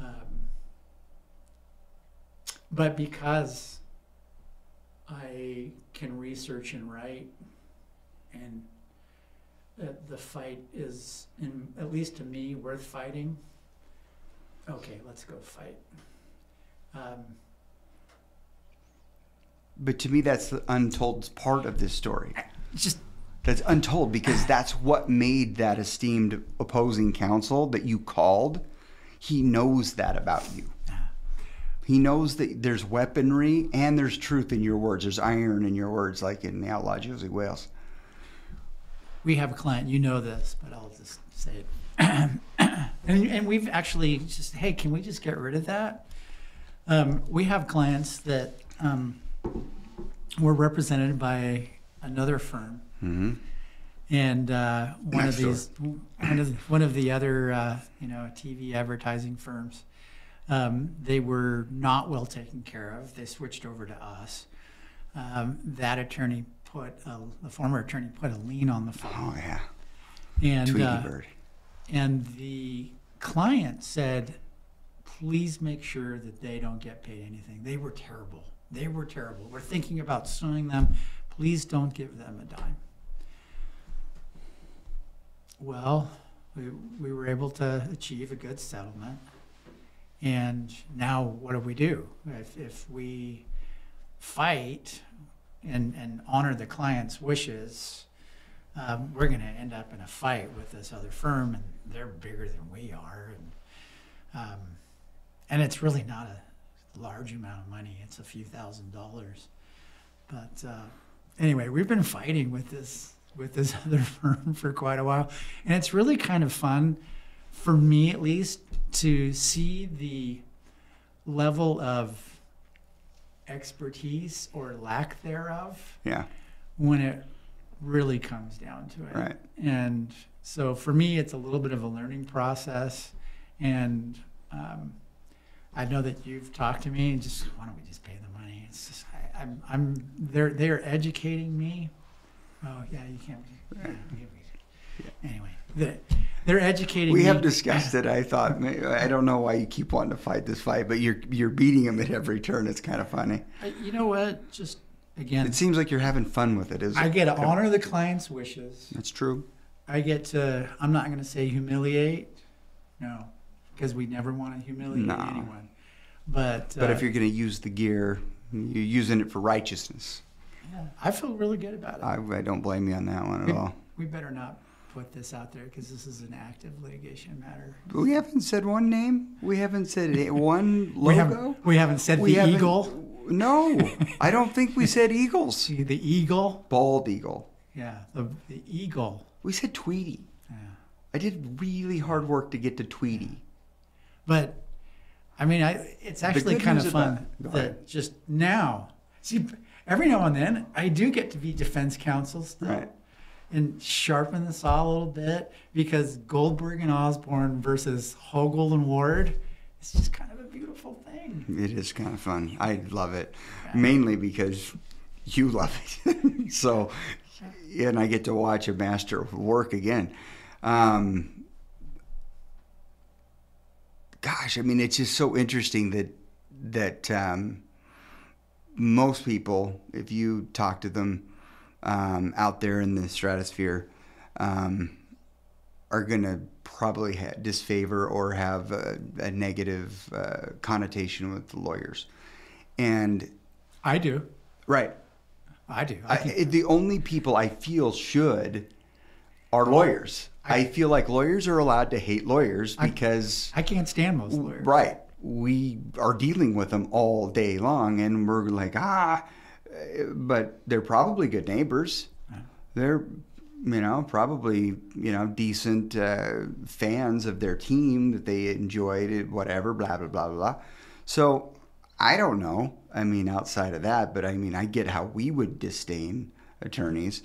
Um, but because I can research and write, and the fight is, in, at least to me, worth fighting. Okay, let's go fight. Um, but to me, that's the untold part of this story. Just that's untold because that's what made that esteemed opposing counsel that you called. He knows that about you. He knows that there's weaponry and there's truth in your words. There's iron in your words, like in the Outlaw Josey Wales. We have a client, you know this, but I'll just say it. and, and, we've actually just, hey, can we just get rid of that? Um, we have clients that um, were represented by another firm Mm-hmm. And uh, one Next of these, one of the, one of the other, uh, you know, TV advertising firms, um, they were not well taken care of. They switched over to us. Um, that attorney put a, the former attorney put a lien on the phone. Oh yeah. And Tweety uh, bird. and the client said, please make sure that they don't get paid anything. They were terrible. They were terrible. We're thinking about suing them. Please don't give them a dime. Well, we, we were able to achieve a good settlement. And now what do we do? If, if we fight and, and honor the client's wishes, um, we're going to end up in a fight with this other firm, and they're bigger than we are. And, um, and it's really not a large amount of money, it's a few thousand dollars. But uh, anyway, we've been fighting with this with this other firm for quite a while. And it's really kind of fun, for me at least, to see the level of expertise or lack thereof. Yeah. When it really comes down to it. Right. And so for me, it's a little bit of a learning process. And um, I know that you've talked to me and just, why don't we just pay the money? It's just, I, I'm, I'm, they're, they're educating me Oh, yeah, you can't. Yeah. Anyway, the, they're educating. We me. have discussed it. I thought I don't know why you keep wanting to fight this fight, but you're you're beating him at every turn. It's kind of funny. you know what? Just again, it seems like you're having fun with it. Is? I get to honor the client's wishes. That's true. I get to. I'm not going to say humiliate. No, because we never want to humiliate no. anyone. But but uh, if you're going to use the gear, you're using it for righteousness. Yeah, I feel really good about it. I, I don't blame you on that one at we, all. We better not put this out there because this is an active litigation matter. We haven't said one name. We haven't said one logo. we, haven't, we haven't said we the haven't, eagle. No, I don't think we said eagles. See the eagle, bald eagle. Yeah, the, the eagle. We said Tweety. Yeah. I did really hard work to get to Tweety. But I mean, I it's actually kind of fun that just now. See, every now and then I do get to be defense counsel still. Right. And sharpen the saw a little bit because Goldberg and Osborne versus Hogle and Ward, it's just kind of a beautiful thing. It is kind of fun. I love it, mainly because you love it. so, and I get to watch a master work again. Um, gosh, I mean, it's just so interesting that that um, most people, if you talk to them um, out there in the stratosphere, um, are going to probably ha- disfavor or have a, a negative uh, connotation with the lawyers. And I do. right, I do. I I, the only people I feel should are lawyers. I, feel like lawyers are allowed to hate lawyers because I can't stand most lawyers. right we are dealing with them all day long and we're like ah but they're probably good neighbors. They're you know probably you know decent uh, fans of their team that they enjoyed it whatever blah blah blah blah blah. So i don't know. I mean outside of that but i mean i get how we would disdain attorneys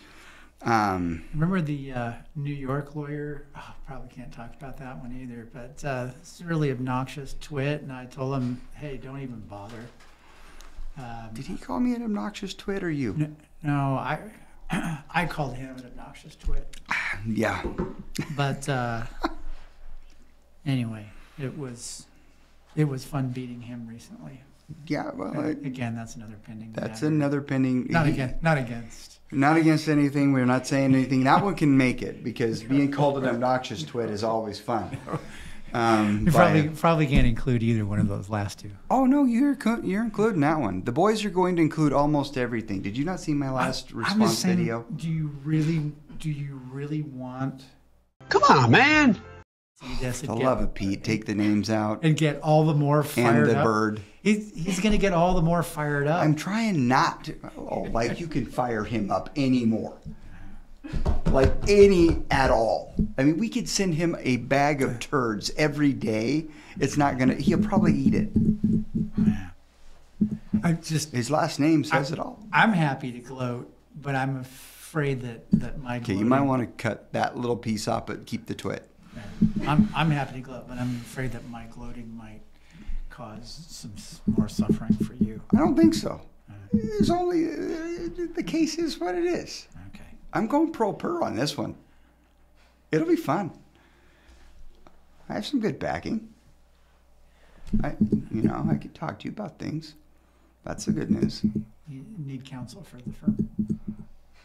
um, Remember the uh, New York lawyer? Oh, probably can't talk about that one either, but uh, it's a really obnoxious twit, and I told him, hey, don't even bother. Um, did he call me an obnoxious twit or you n- no, I I called him an obnoxious twit. yeah But uh, anyway, it was it was fun beating him recently. Yeah well Uh, it, Again, that's another pending. That's matter. another pending. Not he- again. Not against. Not against anything. We're not saying anything. That one can make it because being called an obnoxious twit is always fun. Um, You by- probably probably can't include either one of those last two. oh no, you're you're including that one. The boys are going to include almost everything. Did you not see my last I'm response just saying, video? Do you really? Do you really want? Come on, man. See this For and the love of Pete, take the names out and get all the more fired. and the up. bird. He's he's gonna get all the more fired up. I'm trying not to. Oh, like you can fire him up anymore. Like any at all. I mean, we could send him a bag of turds every day. It's not gonna. He'll probably eat it. I just His last name says it all. I'm happy to gloat, but I'm afraid that that my Okay, you might want to cut that little piece off, but keep the twit. I'm I'm happy to gloat, but I'm afraid that my gloating might cause some s- more suffering for you. I don't think so. It's only uh, the case is what it is. Okay. I'm going pro per on this one. It'll be fun. I have some good backing. I, you know, I could talk to you about things. That's the good news. You need counsel for the firm.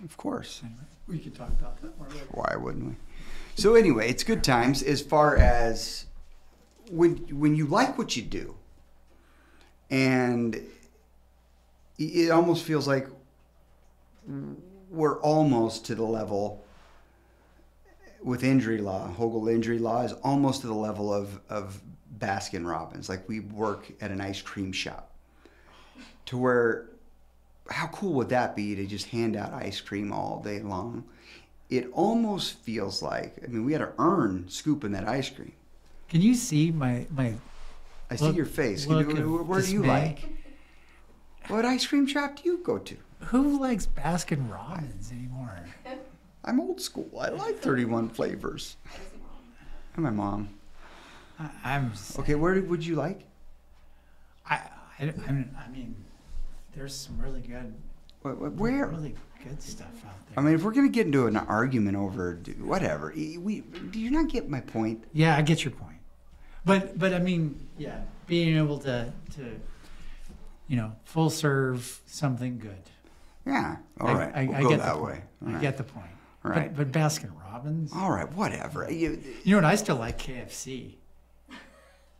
Of course. Anyway, we could talk about that more later. Why wouldn't we? So anyway, it's good times as far as when when you like what you do, and it almost feels like we're almost to the level with injury law. Hogle injury law is almost to the level of of Baskin Robbins. Like we work at an ice cream shop, to where how cool would that be to just hand out ice cream all day long? It almost feels like I mean we had to earn scooping that ice cream. Can you see my my I see your face. look Where, where do you like? What ice cream shop do you go to? who likes Baskin Robbins anymore? I'm old school. I like 31 flavors. And my mom. I, I'm just, Okay, where would you like? I, I, I mean, there's some really good, Where? really good stuff out there. I mean, if we're gonna get into an argument over whatever, we do you not get my point? Yeah, I get your point. But but I mean, yeah, being able to to you know, full serve something good. Yeah. All I, right. I, we'll I go get that way. point. I get the point. Right. But, but Baskin Robbins. All right. Whatever. You, You know what? I still like KFC.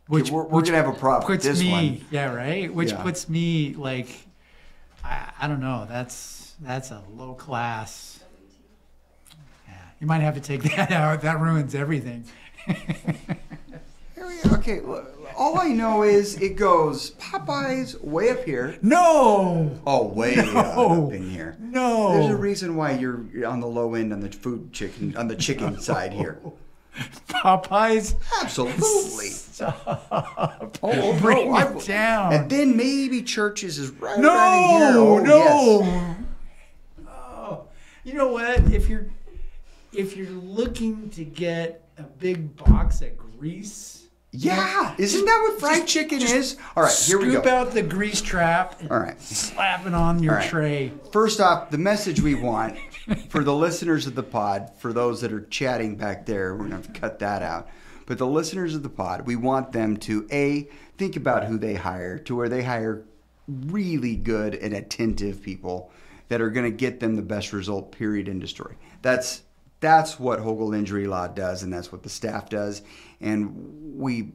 Which we're- we're gonna have a problem with puts this me, one. Yeah, right. Which Yeah. puts me like, I, I don't know. That's that's a low class. Yeah, you might have to take that out. That ruins everything. Here we- okay. All I know is it goes Popeyes way up here. no, Oh, way No. up in here. no. There's a reason why you're you're on the low end on the food chicken on the chicken side here. Popeyes. Absolutely. Stop. Oh, Bring bro, it I- down. And then maybe Church's is right around here. No, Oh, no. yes. Oh, you know what? If you're if you're looking to get a big box of grease, Yeah, isn't that what fried chicken is? All right, here we scoop go. out the grease trap and All right. slap it on your right. tray. First off, the message we want for the listeners of the pod, for those that are chatting back there, we're going to cut that out. But the listeners of the pod, we want them to A, think about who they hire, to where they hire really good and attentive people that are going to get them the best result, period, end of story. That's that's what Hogle Injury Law does, and that's what the staff does. And we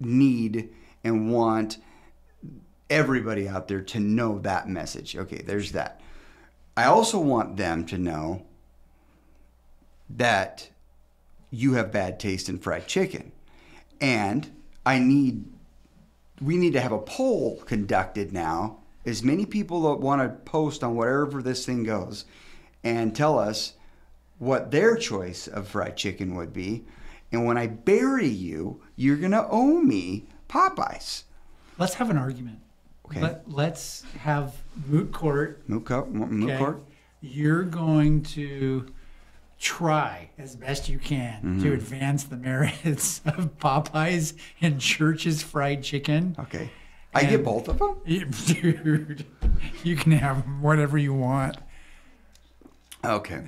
need and want everybody out there to know that message. Okay, there's that. I also want them to know that you have bad taste in fried chicken. And I need we need to have a poll conducted now. As many people that want to post on wherever this thing goes and tell us what their choice of fried chicken would be. And when I bury you, you're going to owe me Popeyes. Let's have an argument. Okay. Let, let's have moot court. Moot court? Moot okay? court? You're going to try as best you can Mm-hmm. to advance the merits of Popeyes and Church's fried chicken. Okay. I get both of them? Dude, you can have whatever you want. Okay.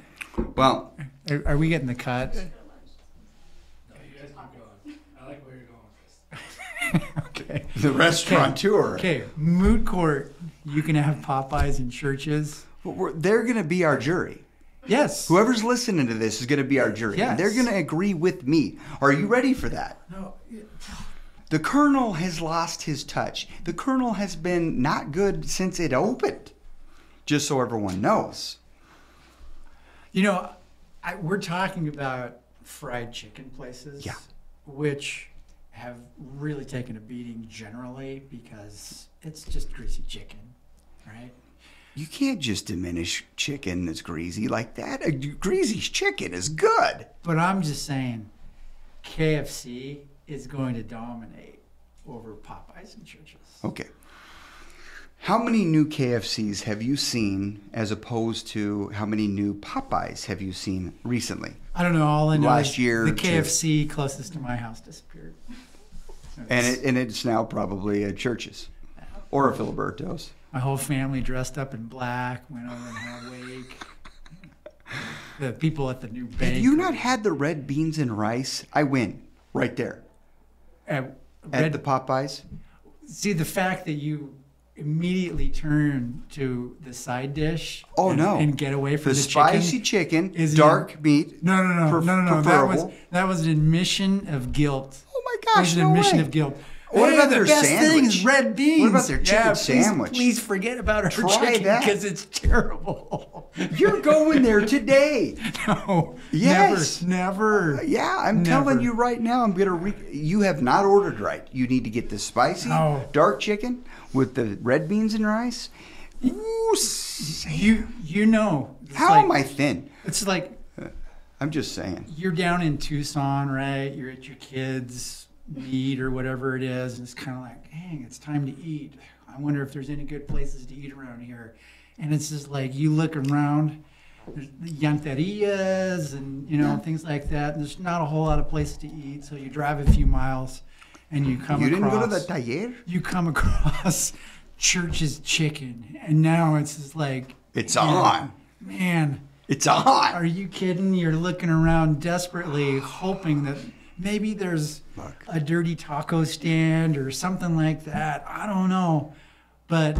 Well, Are, are we getting the cut? Okay. the restaurateur. Okay. Moot court. You can have Popeyes and Church's. They're going to be our jury. Yes. Whoever's listening to this is going to be our jury. Yes. And they're going to agree with me. Are you ready for that? No, The Colonel has lost his touch. The Colonel has been not good since it opened. Just so everyone knows. You know, I, we're talking about fried chicken places, Yeah. which have really taken a beating generally because it's just greasy chicken, right? You can't just diminish chicken that's greasy like that. A greasy chicken is good. But I'm just saying, KFC is going to dominate over Popeyes and Church's. Okay. How many new KFCs have you seen as opposed to how many new Popeyes have you seen recently? I don't know. All I know Last is year the to- KFC closest to my house disappeared. And it, and it's now probably at Church's or a Filiberto's. My whole family dressed up in black, went over and had a wake. The people at the new bank. Have you not had the red beans and rice? I win right there at, at the Popeyes. see the fact that you immediately turn to the side dish. Oh and, no! and get away from the, the, spicy chicken. chicken, is dark meat. No, no, no, pref- no, no, no. That was that was an admission of guilt. Oh my It gosh! was an no admission way. of guilt. What Hey, about the their best thing sandwich? is red beans. What about their chicken yeah, please- sandwich? Please forget about our Try chicken because it's terrible. You're going there today. no, Yes. never, never. Yeah, I'm Never. telling you right now. I'm gonna. Re- you have not ordered right. You need to get the spicy No. dark chicken with the red beans and rice. Ooh, Sam. You you know. How like- am I thin? It's like uh, I'm just saying. you're down in Tucson, right? You're at your kids' meet or whatever it is, and it's kind of like, dang, it's time to eat. I wonder if there's any good places to eat around here. And it's just like you look around, there's the llanterias and you know things like that. And there's not a whole lot of places to eat, so you drive a few miles, and you come You didn't across. go to the taller? you come across Church's Chicken, and now it's just like It's on. man. It's on. Are you kidding? You're looking around desperately, hoping that maybe there's Look. a dirty taco stand or something like that. I don't know, but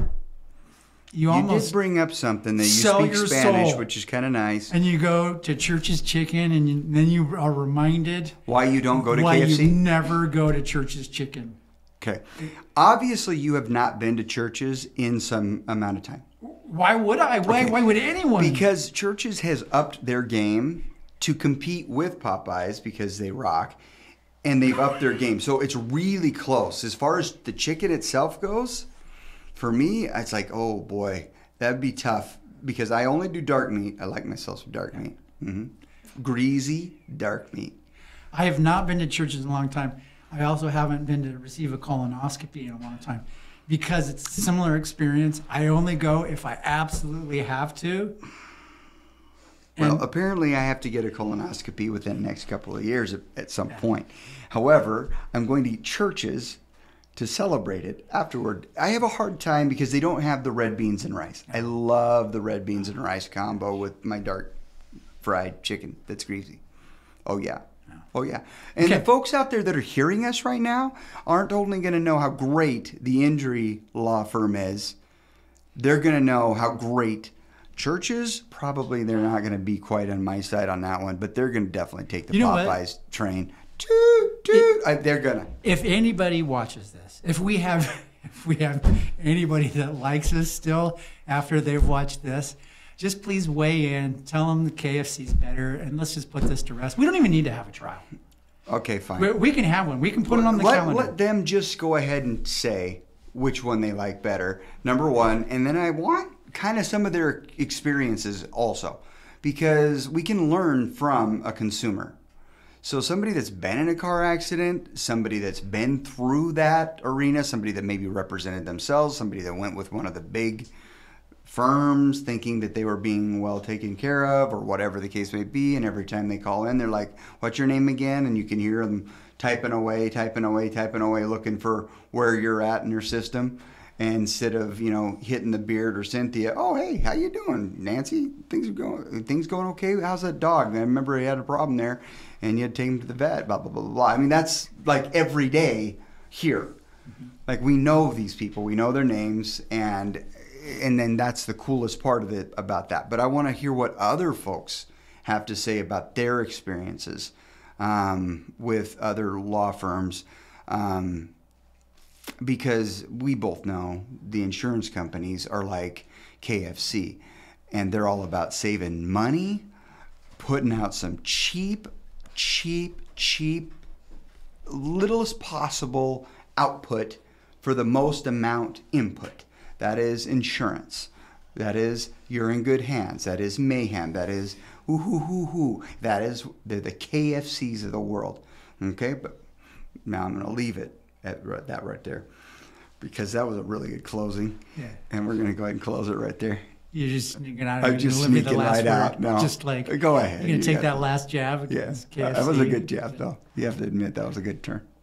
you, You almost did bring up something that you speak Spanish, soul. which is kind of nice. and you go to Church's Chicken, and you, then you are reminded Why you don't go to why KFC? you never go to Church's Chicken. Okay. Obviously, you have not been to Church's in some amount of time Why would I? Why? Okay. Why would anyone? because Church's has upped their game to compete with Popeyes because they rock, and they've upped their game. So it's really close as far as the chicken itself goes. For me, it's like, oh boy, that'd be tough because I only do dark meat. I like myself some dark meat. Mm-hmm. Greasy dark meat. I have not been to Church's in a long time. I also haven't been to receive a colonoscopy in a long time because it's a similar experience. I only go if I absolutely have to. Well, And- apparently, I have to get a colonoscopy within the next couple of years at, at some point. However, I'm going to Church's to celebrate it afterward. I have a hard time because they don't have the red beans and rice. I love the red beans and rice combo with my dark fried chicken that's greasy. Oh, yeah. Oh, yeah. And the folks out there that are hearing us right now aren't only going to know how great the injury law firm is, they're going to know how great Church's probably they're not going to be quite on my side on that one but they're going to definitely take the You know what? popeyes train toot, toot. I, they're gonna if anybody watches this, if we have if we have anybody that likes us still after they've watched this, just please weigh in, tell them the KFC's better, and let's just put this to rest. We don't even need to have a trial. okay fine We, we can have one. We can put it on the let, calendar. let them just go ahead and say which one they like better number one and then i want kind of some of their experiences also because we can learn from a consumer. So somebody that's been in a car accident, somebody that's been through that arena, somebody that maybe represented themselves, somebody that went with one of the big firms thinking that they were being well taken care of or whatever the case may be and every time they call in they're like what's your name again? And you can hear them typing away typing away typing away looking for where you're at in your system instead of you know hitting the beard or Cynthia oh hey how you doing Nancy? Things are going things going okay? How's that dog? I remember he had a problem there and you had to take him to the vet blah blah blah blah, blah. I mean that's like every day here. Like we know these people we know their names and and then that's the coolest part of it about that. But i want to hear what other folks have to say about their experiences um, with other law firms. Um, because we both know the insurance companies are like kfc and they're all about saving money putting out some cheap cheap cheap littlest possible output for the most amount input. That is insurance. That is you're in good hands. That is mayhem. That is hoo hoo hoo hoo. That is the, the KFCs of the world. Okay, but now I'm going to leave it at right- that right there because that was a really good closing. Yeah. And we're going to go ahead and close it right there. You're just you're not I'm just deliver the sneaking last right word. out. No. Just like Go ahead. You're gonna take that last jab Yeah, against that was a good jab, though. You have to admit that was a good turn.